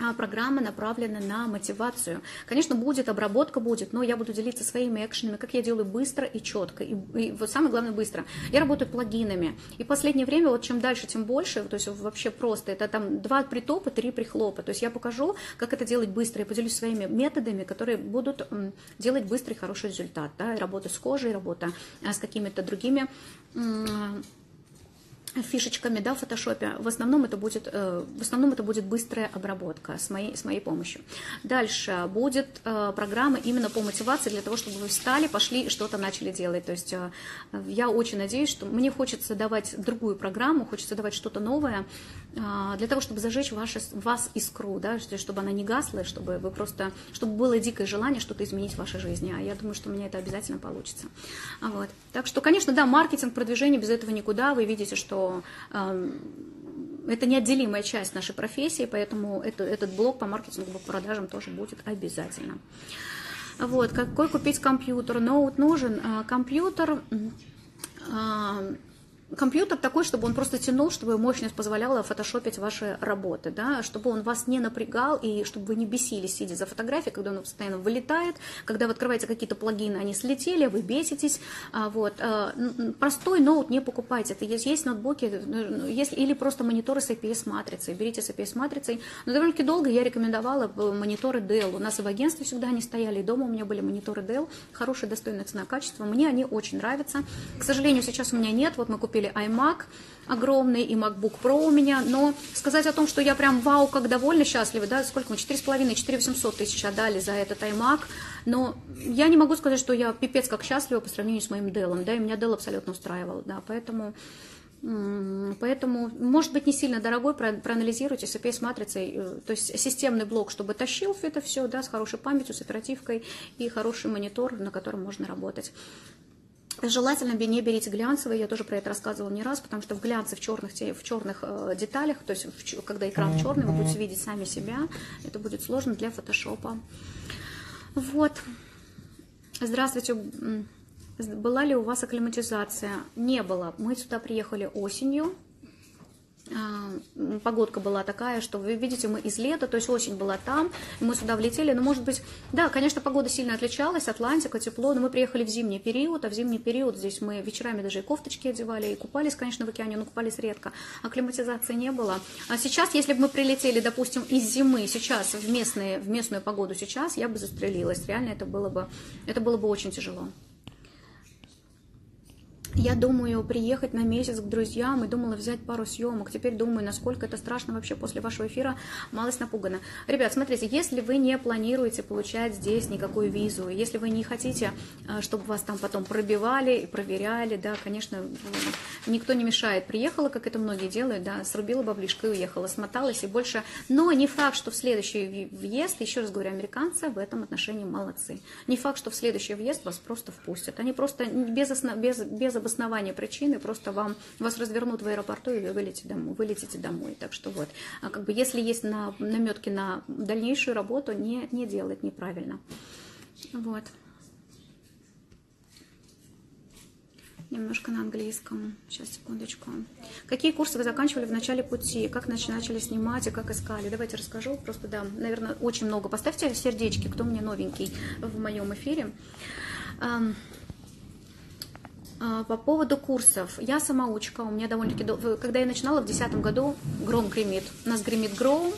а программа направлена на мотивацию. Конечно, будет, обработка будет, но я буду делиться своими экшенами, как я делаю быстро и четко. И, и вот самое главное, быстро. Я работаю плагинами. И последнее время, вот чем дальше, тем больше, то есть вообще просто, это там два притопа, три прихлопа. То есть я покажу, как это делать быстро. Я поделюсь своими методами, которые будут делать быстрый хороший результат. Да? Работа с кожей, работа а, с какими-то другими фишечками да, в фотошопе, в основном это будет, э, в основном это будет быстрая обработка с моей, с моей помощью. Дальше будет э, программа именно по мотивации для того, чтобы вы встали, пошли что-то начали делать. То есть э, я очень надеюсь, что мне хочется давать другую программу, хочется давать что-то новое для того, чтобы зажечь ваше, вас искру, да, чтобы она не гасла, чтобы вы просто, чтобы было дикое желание что-то изменить в вашей жизни. А я думаю, что у меня это обязательно получится. Вот. Так что, конечно, да, маркетинг, продвижение без этого никуда. Вы видите, что э, это неотделимая часть нашей профессии, поэтому это, этот блок по маркетингу, по продажам тоже будет обязательно. Вот, какой купить компьютер? Ноут нужен. А, компьютер а, компьютер такой, чтобы он просто тянул, чтобы мощность позволяла фотошопить ваши работы, да, чтобы он вас не напрягал и чтобы вы не бесились, сидя за фотографией, когда он постоянно вылетает, когда вы открываете какие-то плагины, они слетели, вы беситесь, а, вот, а, простой ноут не покупайте, это есть, есть ноутбуки, ну, есть, или просто мониторы с IPS-матрицей, берите с IPS-матрицей, но довольно-таки долго я рекомендовала мониторы Dell, у нас и в агентстве всегда они стояли, и дома у меня были мониторы Dell, хорошая, достойная цена-качество, мне они очень нравятся, к сожалению, сейчас у меня нет, вот мы купили купили iMac огромный и MacBook Pro у меня, но сказать о том, что я прям вау, как довольна, счастлива, да, сколько мы, 4,5, 4 800 тысяч отдали за этот iMac, но я не могу сказать, что я пипец как счастлива по сравнению с моим Dell, да, и меня Dell абсолютно устраивал, да, поэтому... Поэтому, может быть, не сильно дорогой, проанализируйте с APS-матрицей, э, то есть системный блок, чтобы тащил это все, да, с хорошей памятью, с оперативкой и хороший монитор, на котором можно работать. Желательно не берите глянцевые, я тоже про это рассказывала не раз, потому что в глянце, в черных, в черных э, деталях, то есть в, когда экран черный, вы будете видеть сами себя, это будет сложно для фотошопа. Вот. Здравствуйте. Была ли у вас акклиматизация? Не было. Мы сюда приехали осенью, погодка была такая, что вы видите, мы из лета, то есть осень была там, мы сюда влетели, но может быть, да, конечно, погода сильно отличалась, Атлантика, тепло, но мы приехали в зимний период, а в зимний период здесь мы вечерами даже и кофточки одевали, и купались, конечно, в океане, но купались редко, а климатизации не было. А сейчас, если бы мы прилетели, допустим, из зимы сейчас в, местные, в местную погоду сейчас, я бы застрелилась, реально это было бы, это было бы очень тяжело. Я думаю приехать на месяц к друзьям и думала взять пару съемок. Теперь думаю, насколько это страшно вообще после вашего эфира. Малость напугана. Ребят, смотрите, если вы не планируете получать здесь никакую визу, если вы не хотите, э, чтобы вас там потом пробивали и проверяли, да, конечно, никто не мешает. Приехала, как это многие делают, да, срубила баблишко и уехала, смоталась и больше. Но не факт, что в следующий въезд, еще раз говорю, американцы в этом отношении молодцы. Не факт, что в следующий въезд вас просто впустят. Они просто без, основ... без, без причины, просто вам, вас развернут в аэропорту и вы вылетите домой. Вылетите домой. Так что вот, а как бы если есть на, наметки на дальнейшую работу, не, не делать неправильно. Вот. Немножко на английском. Сейчас, секундочку. Какие курсы вы заканчивали в начале пути? Как начали снимать и как искали? Давайте расскажу. Просто, да, наверное, очень много. Поставьте сердечки, кто мне новенький в моем эфире. А, по поводу курсов. Я самоучка, у меня довольно-таки... Когда я начинала в 2010 году, гром гремит. У нас гремит гром,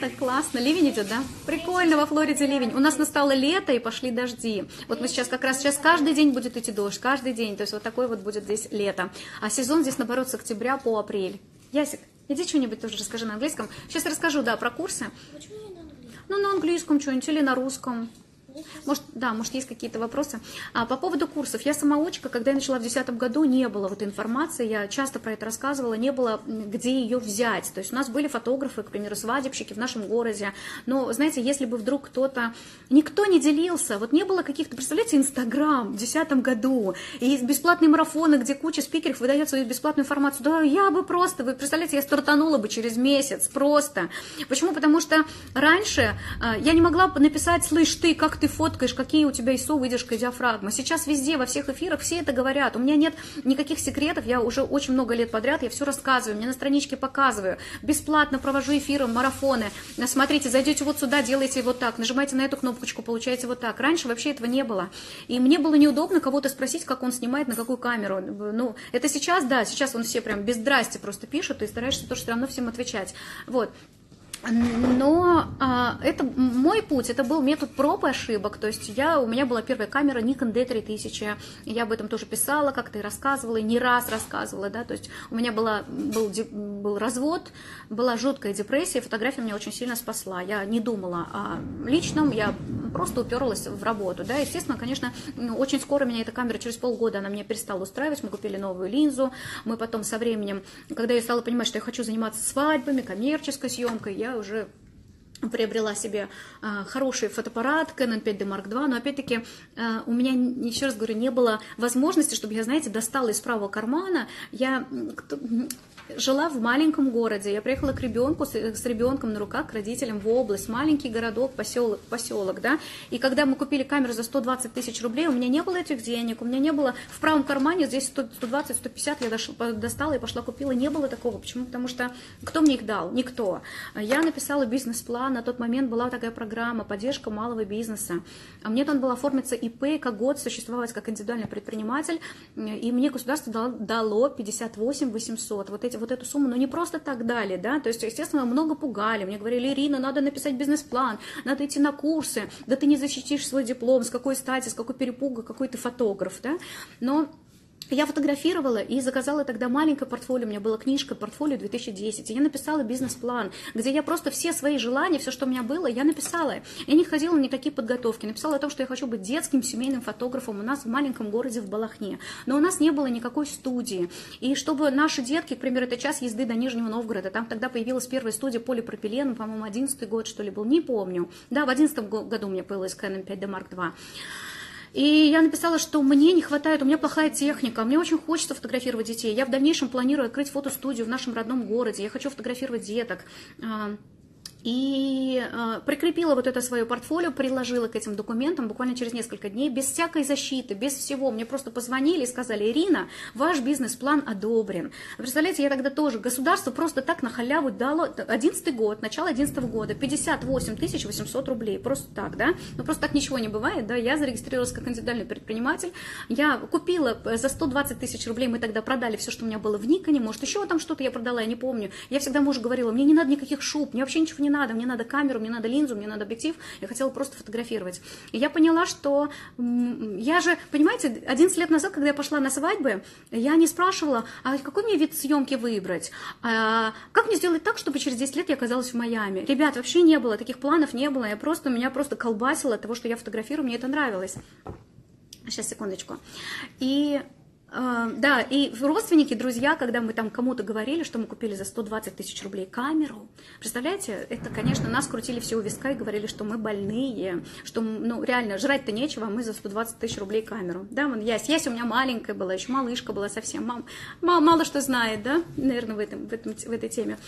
так классно. Ливень идет, да? Прикольно, во Флориде ливень. У нас настало лето и пошли дожди. Вот мы сейчас как раз, сейчас каждый день будет идти дождь, каждый день. То есть вот такой вот будет здесь лето. А сезон здесь, наоборот, с октября по апрель. Ясик, иди что-нибудь тоже расскажи на английском. Сейчас я расскажу, да, про курсы. Почему не на английском? Ну, на английском что-нибудь или на русском. Может, да, может, есть какие-то вопросы. А, по поводу курсов. Я самоучка, когда я начала в 2010 году, не было вот информации, я часто про это рассказывала, не было где ее взять. То есть у нас были фотографы, к примеру, свадебщики в нашем городе. Но, знаете, если бы вдруг кто-то... Никто не делился, вот не было каких-то... Представляете, Инстаграм в 2010 году, и бесплатные марафоны, где куча спикеров выдает свою бесплатную информацию. Да я бы просто, вы представляете, я стартанула бы через месяц, просто. Почему? Потому что раньше а, я не могла написать, слышь, ты, как ты ты фоткаешь, какие у тебя ISO, выдержка и диафрагма. Сейчас везде, во всех эфирах все это говорят. У меня нет никаких секретов, я уже очень много лет подряд, я все рассказываю, мне на страничке показываю. Бесплатно провожу эфиры, марафоны. Смотрите, зайдете вот сюда, делайте вот так, нажимаете на эту кнопочку, получаете вот так. Раньше вообще этого не было. И мне было неудобно кого-то спросить, как он снимает, на какую камеру. Ну, это сейчас, да, сейчас он все прям без здрасти просто пишут, и стараешься тоже все равно всем отвечать. Вот. Но а, это мой путь, это был метод проб и ошибок. То есть я, у меня была первая камера Nikon D3000, я об этом тоже писала, как-то и рассказывала, и не раз рассказывала, да, то есть у меня была, был, был развод, была жуткая депрессия, фотография меня очень сильно спасла. Я не думала о личном, я просто уперлась в работу, да, естественно, конечно, очень скоро меня эта камера, через полгода она меня перестала устраивать, мы купили новую линзу, мы потом со временем, когда я стала понимать, что я хочу заниматься свадьбами, коммерческой съемкой, я уже приобрела себе э, хороший фотоаппарат Canon 5D Mark II, но опять-таки э, у меня, еще раз говорю, не было возможности, чтобы я, знаете, достала из правого кармана, я жила в маленьком городе. Я приехала к ребенку, с, с ребенком на руках, к родителям в область, маленький городок, поселок, поселок, да. И когда мы купили камеру за 120 тысяч рублей, у меня не было этих денег, у меня не было в правом кармане, здесь 120-150 я дошла, достала и пошла купила, не было такого. Почему? Потому что кто мне их дал? Никто. Я написала бизнес-план, на тот момент была такая программа «Поддержка малого бизнеса». А мне там было оформиться ИП, как год существовать как индивидуальный предприниматель, и мне государство дало 58 800. Вот эти вот эту сумму, но не просто так дали, да, то есть, естественно, много пугали, мне говорили, Ирина, надо написать бизнес-план, надо идти на курсы, да ты не защитишь свой диплом, с какой стати, с какой перепуга, какой ты фотограф, да, но я фотографировала и заказала тогда маленькое портфолио, у меня была книжка «Портфолио 2010», и я написала бизнес-план, где я просто все свои желания, все, что у меня было, я написала. Я не ходила на никакие подготовки, написала о том, что я хочу быть детским семейным фотографом у нас в маленьком городе в Балахне. Но у нас не было никакой студии. И чтобы наши детки, к примеру, это час езды до Нижнего Новгорода, там тогда появилась первая студия полипропилена, по-моему, 11 год, что ли, был, не помню. Да, в 11 году у меня появилась Canon 5D Mark II. И я написала, что мне не хватает, у меня плохая техника, мне очень хочется фотографировать детей. Я в дальнейшем планирую открыть фотостудию в нашем родном городе, я хочу фотографировать деток. И э, прикрепила вот это свое портфолио, приложила к этим документам буквально через несколько дней, без всякой защиты, без всего. Мне просто позвонили и сказали, Ирина, ваш бизнес-план одобрен. Представляете, я тогда тоже, государство просто так на халяву дало, 11 год, начало 11 года, 58 тысяч 800 рублей, просто так, да, ну просто так ничего не бывает, да, я зарегистрировалась как индивидуальный предприниматель, я купила за 120 тысяч рублей, мы тогда продали все, что у меня было в Никоне, может еще там что-то я продала, я не помню, я всегда мужу говорила, мне не надо никаких шуб, мне вообще ничего не надо, мне надо камеру, мне надо линзу, мне надо объектив, я хотела просто фотографировать. И я поняла, что я же, понимаете, 11 лет назад, когда я пошла на свадьбы, я не спрашивала, а какой мне вид съемки выбрать, а как мне сделать так, чтобы через 10 лет я оказалась в Майами. Ребят, вообще не было, таких планов не было, я просто, меня просто колбасило от того, что я фотографирую, мне это нравилось. Сейчас, секундочку. И да, и родственники, друзья, когда мы там кому-то говорили, что мы купили за 120 тысяч рублей камеру, представляете, это, конечно, нас крутили все у виска и говорили, что мы больные, что, ну, реально, жрать-то нечего, а мы за 120 тысяч рублей камеру. Да, вон ясь, ясь у меня маленькая была, еще малышка была совсем, мам, мало, мало что знает, да, наверное, в, этом, в, этом, в этой теме.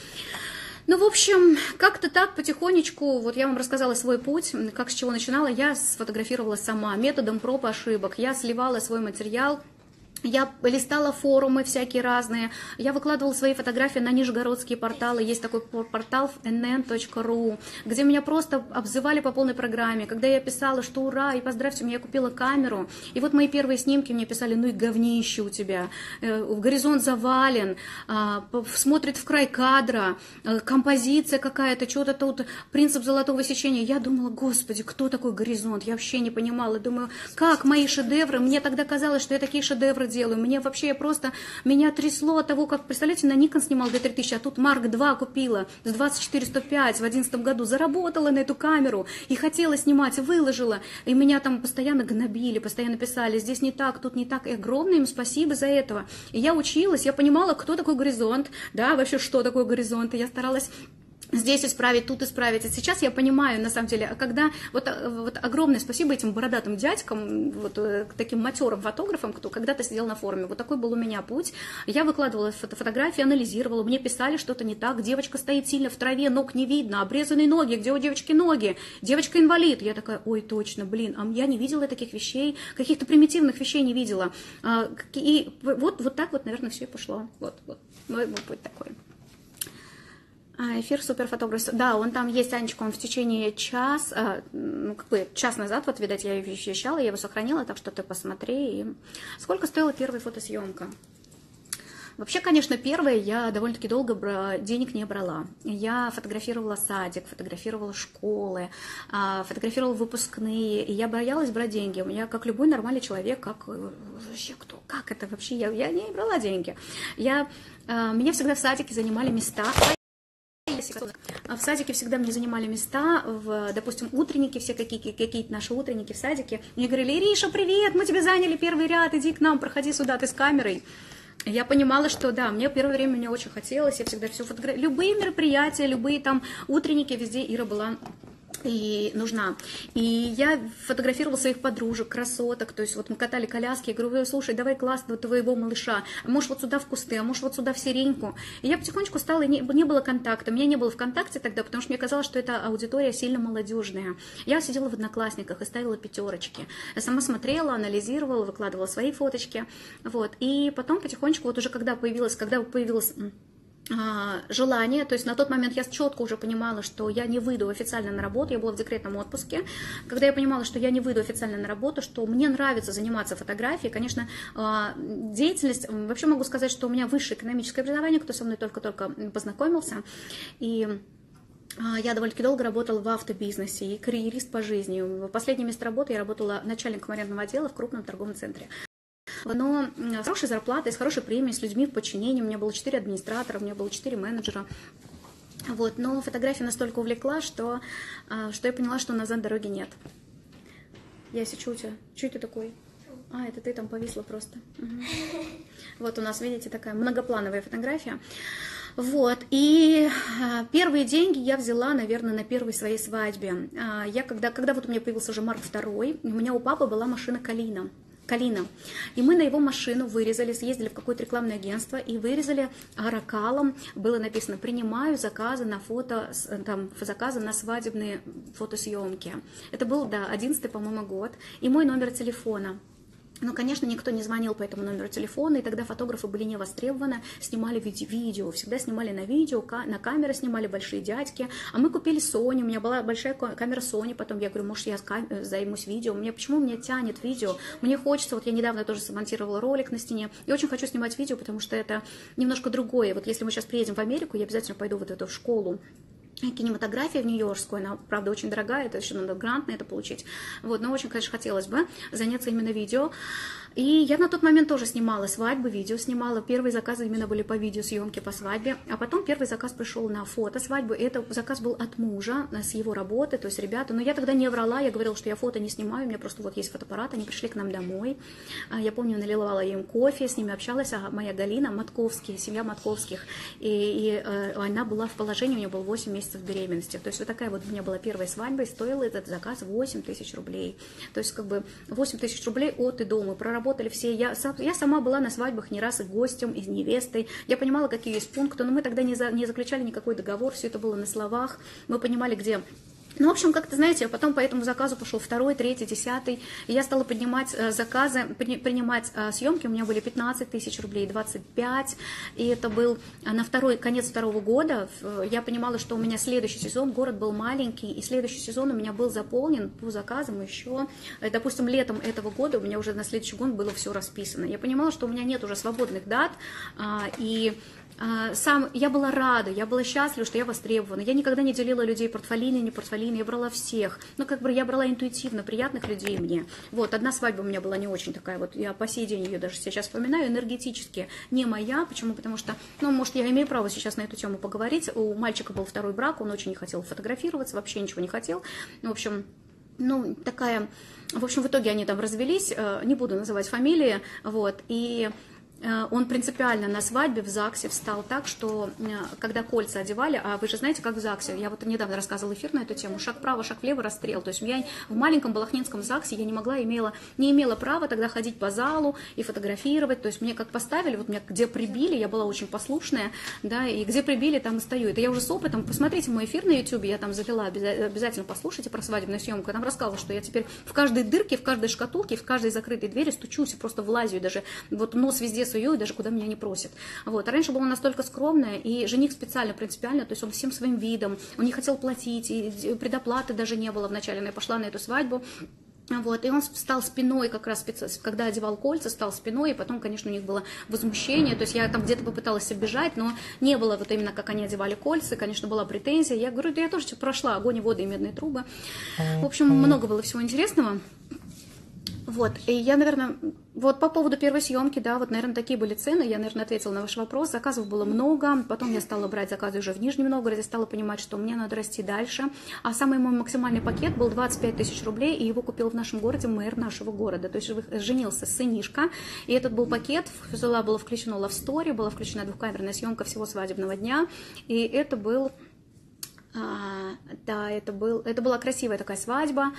Ну, в общем, как-то так потихонечку, вот я вам рассказала свой путь, как с чего начинала, я сфотографировала сама, методом проб и ошибок, я сливала свой материал, я листала форумы всякие разные, я выкладывала свои фотографии на нижегородские порталы, есть такой портал nn.ru, где меня просто обзывали по полной программе, когда я писала, что ура, и поздравьте меня, я купила камеру, и вот мои первые снимки мне писали, ну и говнище у тебя, э, горизонт завален, а, смотрит в край кадра, э, композиция какая-то, что-то тут, принцип золотого сечения, я думала, господи, кто такой горизонт, я вообще не понимала, думаю, как мои шедевры, мне тогда казалось, что я такие шедевры делаю. Мне вообще просто, меня трясло от того, как, представляете, на Nikon снимал D3000, а тут Mark 2 купила с 2405 в 2011 году, заработала на эту камеру и хотела снимать, выложила. И меня там постоянно гнобили, постоянно писали, здесь не так, тут не так. И огромное им спасибо за этого. И я училась, я понимала, кто такой горизонт, да, вообще, что такое горизонт. И я старалась здесь исправить, тут исправить. И сейчас я понимаю, на самом деле, когда вот, э, вот огромное спасибо этим бородатым дядькам, вот э, таким матерым фотографам, кто когда-то сидел на форуме. Вот такой был у меня путь. Я выкладывала фото фотографии, анализировала, мне писали что-то не так, девочка стоит сильно в траве, ног не видно, обрезанные ноги, где у девочки ноги, девочка инвалид. Я такая, ой, точно, блин, а я не видела таких вещей, каких-то примитивных вещей не видела. А, и вот, вот так вот, наверное, все и пошло. Вот, вот, мой путь такой. А, эфир суперфотограф. Да, он там есть, Анечка, он в течение час, а, ну, как бы час назад, вот, видать, я ее вещала, я его сохранила, так что ты посмотри. И... Сколько стоила первая фотосъемка? Вообще, конечно, первое я довольно-таки долго денег не брала. Я фотографировала садик, фотографировала школы, а, фотографировала выпускные, и я боялась брать деньги. У меня, как любой нормальный человек, как э, вообще кто, как это вообще, я, я не брала деньги. Я, меня всегда в садике занимали места. А в садике всегда мне занимали места, в, допустим, утренники, все какие-то какие наши утренники в садике. Мне говорили, Ириша, привет, мы тебе заняли первый ряд, иди к нам, проходи сюда, ты с камерой. Я понимала, что да, мне первое время мне очень хотелось, я всегда все фотографировала. Любые мероприятия, любые там утренники, везде Ира была и нужна. И я фотографировала своих подружек, красоток, то есть вот мы катали коляски, я говорю, слушай, давай классно твоего малыша, а может вот сюда в кусты, а может вот сюда в сиреньку. И я потихонечку стала, не, не было контакта, меня не было ВКонтакте тогда, потому что мне казалось, что эта аудитория сильно молодежная. Я сидела в Одноклассниках и ставила пятерочки. Я сама смотрела, анализировала, выкладывала свои фоточки, вот. И потом потихонечку, вот уже когда появилась, когда появилась желание, то есть на тот момент я четко уже понимала, что я не выйду официально на работу, я была в декретном отпуске, когда я понимала, что я не выйду официально на работу, что мне нравится заниматься фотографией, конечно, а, деятельность, вообще могу сказать, что у меня высшее экономическое образование, кто со мной только-только познакомился, и а, я довольно-таки долго работала в автобизнесе и карьерист по жизни. В последнее место работы я работала начальником арендного отдела в крупном торговом центре но с хорошей зарплатой, с хорошей премией, с людьми в подчинении. У меня было 4 администратора, у меня было 4 менеджера. Вот, но фотография настолько увлекла, что, а, что я поняла, что назад дороги нет. Яся, что у тебя? Что это такой? А, это ты там повисла просто. Угу. Вот у нас, видите, такая многоплановая фотография. Вот, и а, первые деньги я взяла, наверное, на первой своей свадьбе. А, я, когда, когда вот у меня появился уже Марк II, у меня у папы была машина Калина. Калина. И мы на его машину вырезали, съездили в какое-то рекламное агентство и вырезали ракалом, было написано «принимаю заказы на фото, там, заказы на свадебные фотосъемки». Это был, да, 11 по-моему, год. И мой номер телефона – но, конечно, никто не звонил по этому номеру телефона, и тогда фотографы были не востребованы, снимали видео, всегда снимали на видео, на камеры снимали большие дядьки, а мы купили Sony, у меня была большая камера Sony, потом я говорю, может, я э, займусь видео, мне почему меня тянет видео, мне хочется, вот я недавно тоже смонтировала ролик на стене, я очень хочу снимать видео, потому что это немножко другое, вот если мы сейчас приедем в Америку, я обязательно пойду вот эту в школу, кинематография в Нью-Йоркскую, она, правда, очень дорогая, это еще надо грант на это получить. Вот, но очень, конечно, хотелось бы заняться именно видео. И я на тот момент тоже снимала свадьбы, видео снимала. Первые заказы именно были по видеосъемке по свадьбе. А потом первый заказ пришел на фото свадьбы. Это заказ был от мужа, с его работы, то есть ребята. Но я тогда не врала, я говорила, что я фото не снимаю, у меня просто вот есть фотоаппарат, они пришли к нам домой. А я помню, наливала им кофе, с ними общалась, а моя Галина Матковский, семья Матковских. И, и э, она была в положении, у нее был 8 месяцев беременности. То есть вот такая вот у меня была первая свадьба, и стоил этот заказ 8 тысяч рублей. То есть как бы 8 тысяч рублей от и до. Мы проработали работали все. Я, я сама была на свадьбах не раз и гостем, и невестой. Я понимала, какие есть пункты, но мы тогда не, за, не заключали никакой договор, все это было на словах. Мы понимали, где ну, в общем, как-то, знаете, потом по этому заказу пошел второй, третий, десятый, и я стала поднимать э, заказы, принимать э, съемки, у меня были 15 тысяч рублей, 25, и это был э, на второй, конец второго года, я понимала, что у меня следующий сезон, город был маленький, и следующий сезон у меня был заполнен по заказам еще, допустим, летом этого года у меня уже на следующий год было все расписано. Я понимала, что у меня нет уже свободных дат, а, и сам, я была рада, я была счастлива, что я востребована. Я никогда не делила людей портфолийно, не портфолийно, я брала всех. Ну, как бы я брала интуитивно, приятных людей мне. Вот, одна свадьба у меня была не очень такая, вот я по сей день ее даже сейчас вспоминаю, энергетически не моя. Почему? Потому что, ну, может, я имею право сейчас на эту тему поговорить. У мальчика был второй брак, он очень не хотел фотографироваться, вообще ничего не хотел. В общем, ну, такая... В общем, в итоге они там развелись, э, не буду называть фамилии, вот, и он принципиально на свадьбе в ЗАГСе встал так, что э, когда кольца одевали, а вы же знаете, как в ЗАГСе, я вот недавно рассказывала эфир на эту тему, шаг вправо, шаг влево, расстрел. То есть я в маленьком балахнинском ЗАГСе я не могла, имела, не имела права тогда ходить по залу и фотографировать. То есть мне как поставили, вот меня где прибили, я была очень послушная, да, и где прибили, там и стою. Это я уже с опытом, посмотрите мой эфир на YouTube, я там завела, обязательно послушайте про свадебную съемку. Я там рассказывала, что я теперь в каждой дырке, в каждой шкатулке, в каждой закрытой двери стучусь и просто влазю, даже вот нос везде сую, и даже куда меня не просят. Вот. А раньше была настолько скромная, и жених специально, принципиально, то есть он всем своим видом, он не хотел платить, и предоплаты даже не было вначале, но я пошла на эту свадьбу, вот, и он стал спиной как раз, когда одевал кольца, стал спиной, и потом, конечно, у них было возмущение, то есть я там где-то попыталась обижать, но не было вот именно, как они одевали кольца, конечно, была претензия. Я говорю, да я тоже прошла огонь и воды и медные трубы. В общем, много было всего интересного. Вот, и я, наверное, вот по поводу первой съемки, да, вот, наверное, такие были цены, я, наверное, ответила на ваш вопрос, заказов было много, потом я стала брать заказы уже в Нижнем Новгороде, стала понимать, что мне надо расти дальше, а самый мой максимальный пакет был 25 тысяч рублей, и его купил в нашем городе мэр нашего города, то есть женился сынишка, и этот был пакет, сюда было включено Love Story, была включена двухкамерная съемка всего свадебного дня, и это был, а, да, это, был, это была красивая такая свадьба,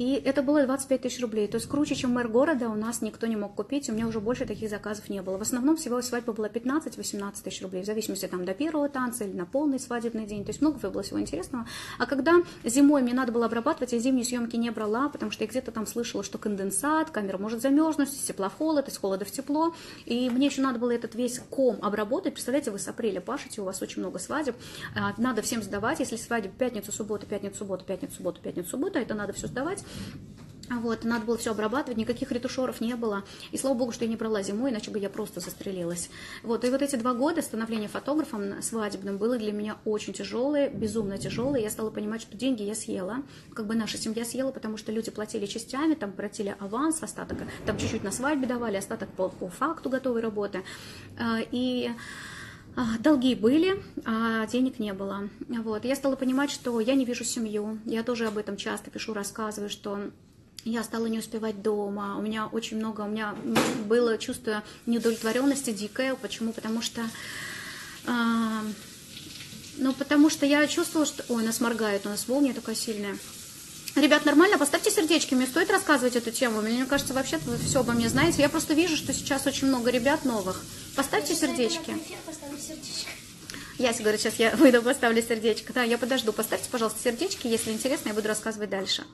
и это было 25 тысяч рублей. То есть круче, чем мэр города, у нас никто не мог купить. У меня уже больше таких заказов не было. В основном всего свадьба была 15-18 тысяч рублей, в зависимости там до первого танца или на полный свадебный день. То есть много было всего интересного. А когда зимой мне надо было обрабатывать, я зимние съемки не брала, потому что я где-то там слышала, что конденсат, камера может замерзнуть, тепла в холод, из холода в тепло. И мне еще надо было этот весь ком обработать. Представляете, вы с апреля пашете, у вас очень много свадеб. А, надо всем сдавать. Если свадеб пятницу, субботу, пятницу, субботу, пятницу, субботу, пятницу, субботу, это надо все сдавать. Вот, надо было все обрабатывать, никаких ретушеров не было. И слава богу, что я не брала зимой, иначе бы я просто застрелилась. Вот, и вот эти два года становления фотографом свадебным было для меня очень тяжелые, безумно тяжелые. Я стала понимать, что деньги я съела, как бы наша семья съела, потому что люди платили частями, там платили аванс, остаток, там чуть-чуть на свадьбе давали, остаток по, по факту готовой работы. А, и а, Долги были, а денег не было. Вот. Я стала понимать, что я не вижу семью. Я тоже об этом часто пишу, рассказываю, что я стала не успевать дома, у меня очень много, у меня было чувство неудовлетворенности дикое. Почему? Потому что, э, ну, потому что я чувствовала, что... Ой, нас моргает, у нас волна такая сильная. Ребят, нормально, поставьте сердечки, мне стоит рассказывать эту тему. Мне кажется, вообще вы все обо мне знаете. Я просто вижу, что сейчас очень много ребят новых. Поставьте сердечки. Яся говорит, сейчас я выйду, поставлю сердечко. Да, я подожду. Поставьте, пожалуйста, сердечки. Если интересно, я буду рассказывать дальше.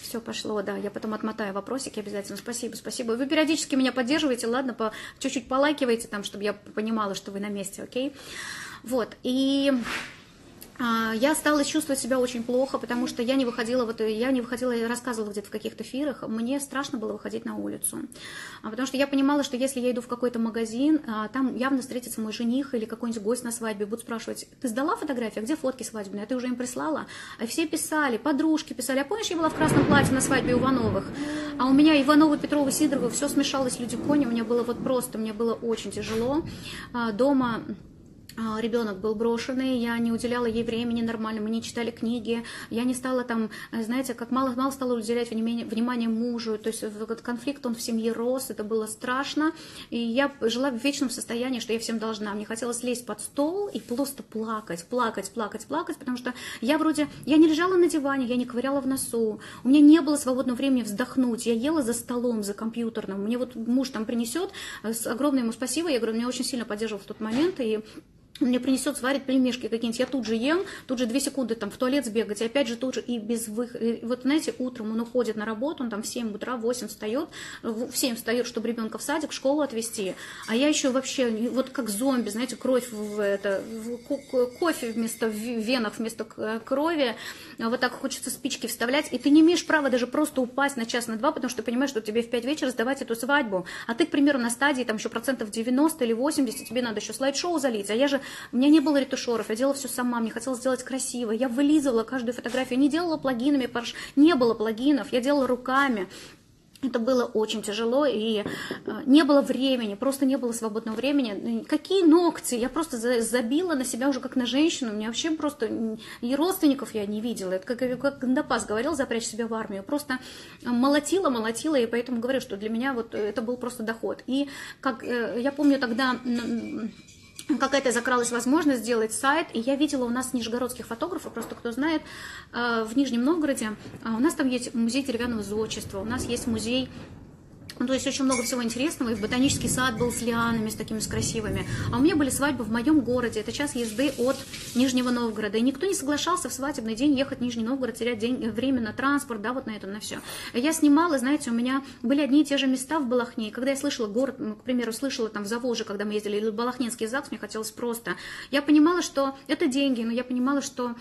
Все пошло, да. Я потом отмотаю вопросики обязательно. Спасибо, спасибо. Вы периодически меня поддерживаете, ладно, по чуть-чуть полайкивайте там, чтобы я понимала, что вы на месте, окей? Вот, и я стала чувствовать себя очень плохо, потому что я не выходила, вот я не выходила, я рассказывала где-то в каких-то эфирах, мне страшно было выходить на улицу, а, потому что я понимала, что если я иду в какой-то магазин, а, там явно встретится мой жених или какой-нибудь гость на свадьбе, будут спрашивать, ты сдала фотографию, где фотки свадебные, а ты уже им прислала? А все писали, подружки писали, а помнишь, я была в красном платье на свадьбе Ивановых, а у меня Ивановы, Петровы, Сидоровы, все смешалось, люди кони, у меня было вот просто, мне было очень тяжело. Дома, а, ребенок был брошенный, я не уделяла ей времени нормально, мы не читали книги, я не стала там, э, знаете, как мало, мало стала уделять внимание, внимание мужу, то есть этот конфликт, он в семье рос, это было страшно, и я жила в вечном состоянии, что я всем должна, мне хотелось лезть под стол и просто плакать, плакать, плакать, плакать, потому что я вроде, я не лежала на диване, я не ковыряла в носу, у меня не было свободного времени вздохнуть, я ела за столом, за компьютерным, мне вот муж там принесет, э, огромное ему спасибо, я говорю, меня очень сильно поддерживал в тот момент, и он мне принесет, сварит пельмешки какие-нибудь, я тут же ем, тут же две секунды там в туалет сбегать, и опять же тут же и без выхода. Вот знаете, утром он уходит на работу, он там в 7 утра, в 8 встает, в 7 встает, чтобы ребенка в садик, в школу отвезти, а я еще вообще вот как зомби, знаете, кровь в это, в кофе вместо в вместо крови, вот так хочется спички вставлять, и ты не имеешь права даже просто упасть на час, на два, потому что ты понимаешь, что тебе в 5 вечера сдавать эту свадьбу, а ты, к примеру, на стадии там еще процентов 90 или 80, тебе надо еще слайд-шоу залить, а я же у меня не было ретушеров, я делала все сама, мне хотелось сделать красиво. Я вылизывала каждую фотографию, не делала плагинами, не было плагинов, я делала руками. Это было очень тяжело, и э, не было времени, просто не было свободного времени. Какие ногти? Я просто забила на себя уже как на женщину. У меня вообще просто и родственников я не видела. Это как, как Гандапас говорил, запрячь себя в армию. Просто молотила, молотила, и поэтому говорю, что для меня вот это был просто доход. И как э, я помню тогда какая-то закралась возможность сделать сайт, и я видела у нас нижегородских фотографов, просто кто знает, э, в Нижнем Новгороде, э, у нас там есть музей деревянного зодчества, у нас есть музей ну, то есть очень много всего интересного. И в ботанический сад был с лианами, с такими с красивыми. А у меня были свадьбы в моем городе. Это час езды от Нижнего Новгорода. И никто не соглашался в свадебный день ехать в Нижний Новгород, терять день, время на транспорт, да, вот на это, на все. Я снимала, знаете, у меня были одни и те же места в Балахне. И когда я слышала город, к примеру, слышала там в Заволжье, когда мы ездили, или Балахнинский ЗАГС, мне хотелось просто. Я понимала, что это деньги, но я понимала, что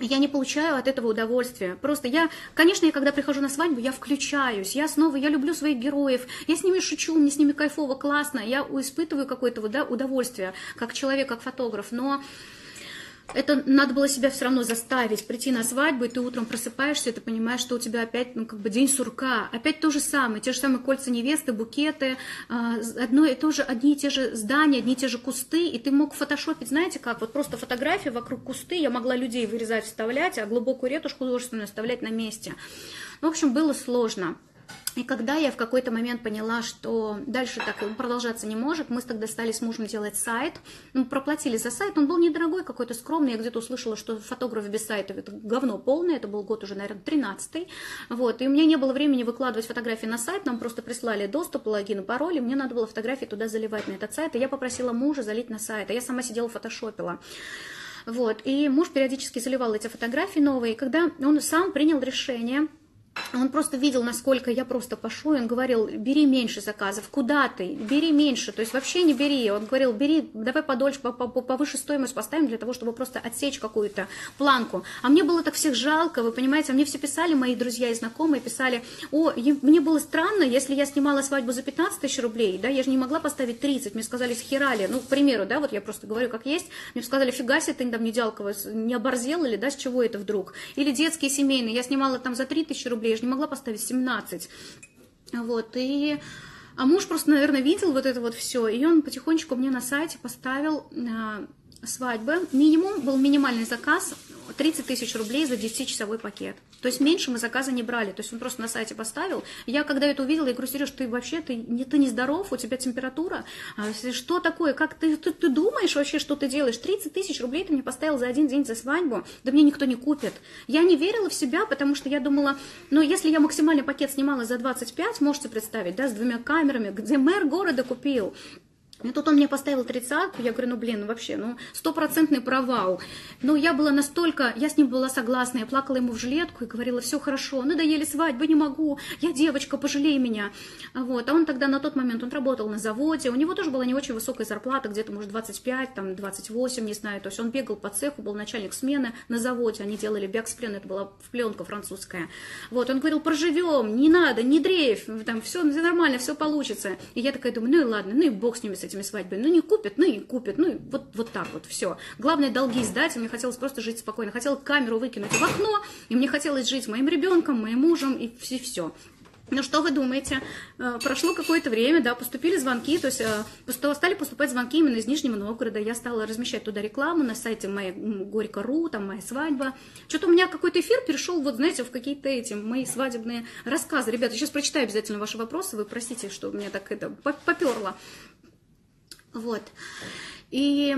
я не получаю от этого удовольствия. Просто я, конечно, я когда прихожу на свадьбу, я включаюсь, я снова, я люблю своих героев, я с ними шучу, мне с ними кайфово, классно, я испытываю какое-то да, удовольствие, как человек, как фотограф, но это надо было себя все равно заставить, прийти на свадьбу, и ты утром просыпаешься, и ты понимаешь, что у тебя опять, ну, как бы день сурка, опять то же самое, те же самые кольца невесты, букеты, а, одно и то же, одни и те же здания, одни и те же кусты, и ты мог фотошопить, знаете как, вот просто фотографии вокруг кусты, я могла людей вырезать, вставлять, а глубокую ретушь художественную оставлять на месте. Ну, в общем, было сложно. И когда я в какой-то момент поняла, что дальше так продолжаться не может, мы тогда стали с мужем делать сайт. Мы проплатили за сайт, он был недорогой, какой-то скромный. Я где-то услышала, что фотограф без сайта это говно полное, это был год уже, наверное, 13 Вот, и у меня не было времени выкладывать фотографии на сайт, нам просто прислали доступ, логин пароль, и мне надо было фотографии туда заливать на этот сайт. И я попросила мужа залить на сайт, а я сама сидела фотошопила. Вот, и муж периодически заливал эти фотографии новые, и когда он сам принял решение он просто видел, насколько я просто пошу, и он говорил, бери меньше заказов, куда ты, бери меньше, то есть вообще не бери. Он говорил, бери, давай подольше, повыше стоимость поставим для того, чтобы просто отсечь какую-то планку. А мне было так всех жалко, вы понимаете, мне все писали, мои друзья и знакомые писали, о, мне было странно, если я снимала свадьбу за 15 тысяч рублей, да, я же не могла поставить 30, мне сказали, схерали, ну, к примеру, да, вот я просто говорю, как есть, мне сказали, фига себе, ты там не дялково, не оборзел или, да, с чего это вдруг? Или детские, семейные, я снимала там за 3 тысячи рублей, рублей, я же не могла поставить 17. Вот, и... А муж просто, наверное, видел вот это вот все, и он потихонечку мне на сайте поставил а, свадьбы. Минимум был минимальный заказ 30 тысяч рублей за 10-часовой пакет. То есть меньше мы заказа не брали. То есть он просто на сайте поставил. Я когда это увидела, я говорю, Сереж, ты вообще, ты, не, ты не здоров, у тебя температура. А, что такое? Как ты, ты, ты думаешь вообще, что ты делаешь? 30 тысяч рублей ты мне поставил за один день за свадьбу. Да мне никто не купит. Я не верила в себя, потому что я думала, ну, если я максимальный пакет снимала за 25, можете представить, да, с двумя камерами, где мэр города купил, и тут он мне поставил тридцатку, я говорю, ну блин, ну вообще, ну стопроцентный провал. Но я была настолько, я с ним была согласна, я плакала ему в жилетку и говорила, все хорошо, надоели свадьбы, не могу, я девочка, пожалей меня. Вот. А он тогда на тот момент, он работал на заводе, у него тоже была не очень высокая зарплата, где-то, может, 25, там, 28, не знаю, то есть он бегал по цеху, был начальник смены на заводе, они делали бягсплен, это была пленка французская. Вот, он говорил, проживем, не надо, не дрейф, там, все нормально, все получится. И я такая думаю, ну и ладно, ну и бог с ними, с этими свадьбами. Ну, не купят, ну и купят, ну и вот, вот так вот, все. Главное, долги сдать, и мне хотелось просто жить спокойно. Хотела камеру выкинуть в окно, и мне хотелось жить моим ребенком, моим мужем, и все. Ну что вы думаете? Э, прошло какое-то время, да, поступили звонки, то есть э, стали поступать звонки именно из Нижнего Новгорода. Я стала размещать туда рекламу на сайте моей Горько.ру, там моя свадьба. Что-то у меня какой-то эфир перешел, вот знаете, в какие-то эти мои свадебные рассказы. Ребята, сейчас прочитаю обязательно ваши вопросы. Вы простите, что у меня так это поперло. Вот. И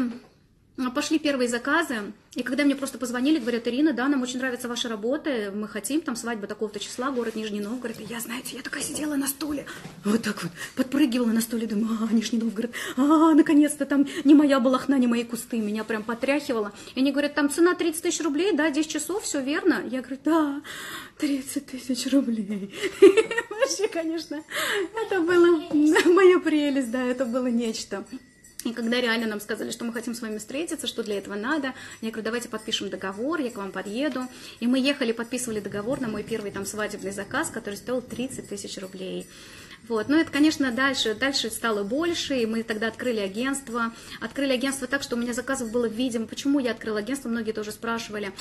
пошли первые заказы, и когда мне просто позвонили, говорят, Ирина, да, нам очень нравится ваша работа, мы хотим, там свадьба такого-то числа, город Нижний Новгород. И я, знаете, я такая сидела на стуле, вот так вот, подпрыгивала на стуле, думаю, а, Нижний Новгород, а, наконец-то там не моя балахна, не мои кусты, меня прям потряхивало. И они говорят, там цена 30 тысяч рублей, да, 10 часов, все верно? Я говорю, да, 30 тысяч рублей. Вообще, конечно, это было <laughs> моя прелесть, да, это было нечто. И когда реально нам сказали, что мы хотим с вами встретиться, что для этого надо, я говорю, давайте подпишем договор, я к вам подъеду. И мы ехали, подписывали договор на мой первый там свадебный заказ, который стоил 30 тысяч рублей. Вот. Но это, конечно, дальше, дальше стало больше, и мы тогда открыли агентство. Открыли агентство так, что у меня заказов было видимо. Почему я открыла агентство, многие тоже спрашивали.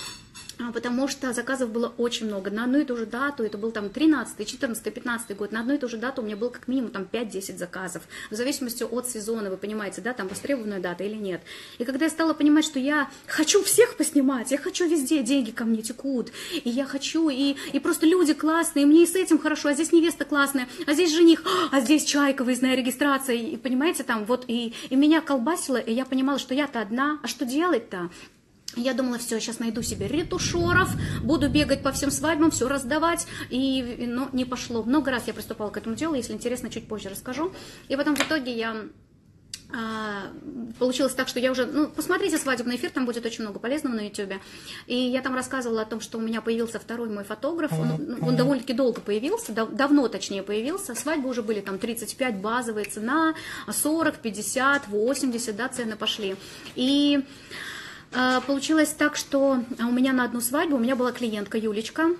А, потому что заказов было очень много. На одну и ту же дату, это был там 13, 14, 15 год, на одну и ту же дату у меня было как минимум там 5-10 заказов. В зависимости от сезона, вы понимаете, да, там востребованная дата или нет. И когда я стала понимать, что я хочу всех поснимать, я хочу везде, деньги ко мне текут, и я хочу, и, и просто люди классные, мне и с этим хорошо, а здесь невеста классная, а здесь жених, а здесь чайка, выездная регистрация, и понимаете, там вот, и, и меня колбасило, и я понимала, что я-то одна, а что делать-то? Я думала, все, сейчас найду себе ретушеров, буду бегать по всем свадьбам, все раздавать, и, но не пошло. Много раз я приступала к этому делу, если интересно, чуть позже расскажу. И потом в итоге я получилось так, что я уже, ну, посмотрите свадебный эфир, там будет очень много полезного на YouTube. И я там рассказывала о том, что у меня появился второй мой фотограф, он, он довольно-таки долго появился, дав, давно точнее появился, свадьбы уже были там 35, базовая цена, 40, 50, 80, да, цены пошли. И а, получилось так, что у меня на одну свадьбу у меня была клиентка Юлечка,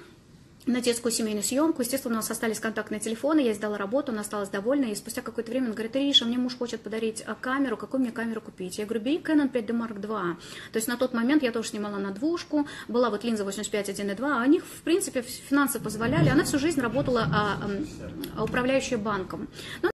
на детскую семейную съемку. Естественно, у нас остались контактные телефоны, я сдала работу, она осталась довольна, и спустя какое-то время он говорит, Риша, мне муж хочет подарить а, камеру, какую мне камеру купить? Я говорю, бери Canon 5D Mark II. То есть на тот момент я тоже снимала на двушку, была вот линза 85 1.2, а них, в принципе, финансы позволяли, она всю жизнь работала а, а, управляющая банком. Но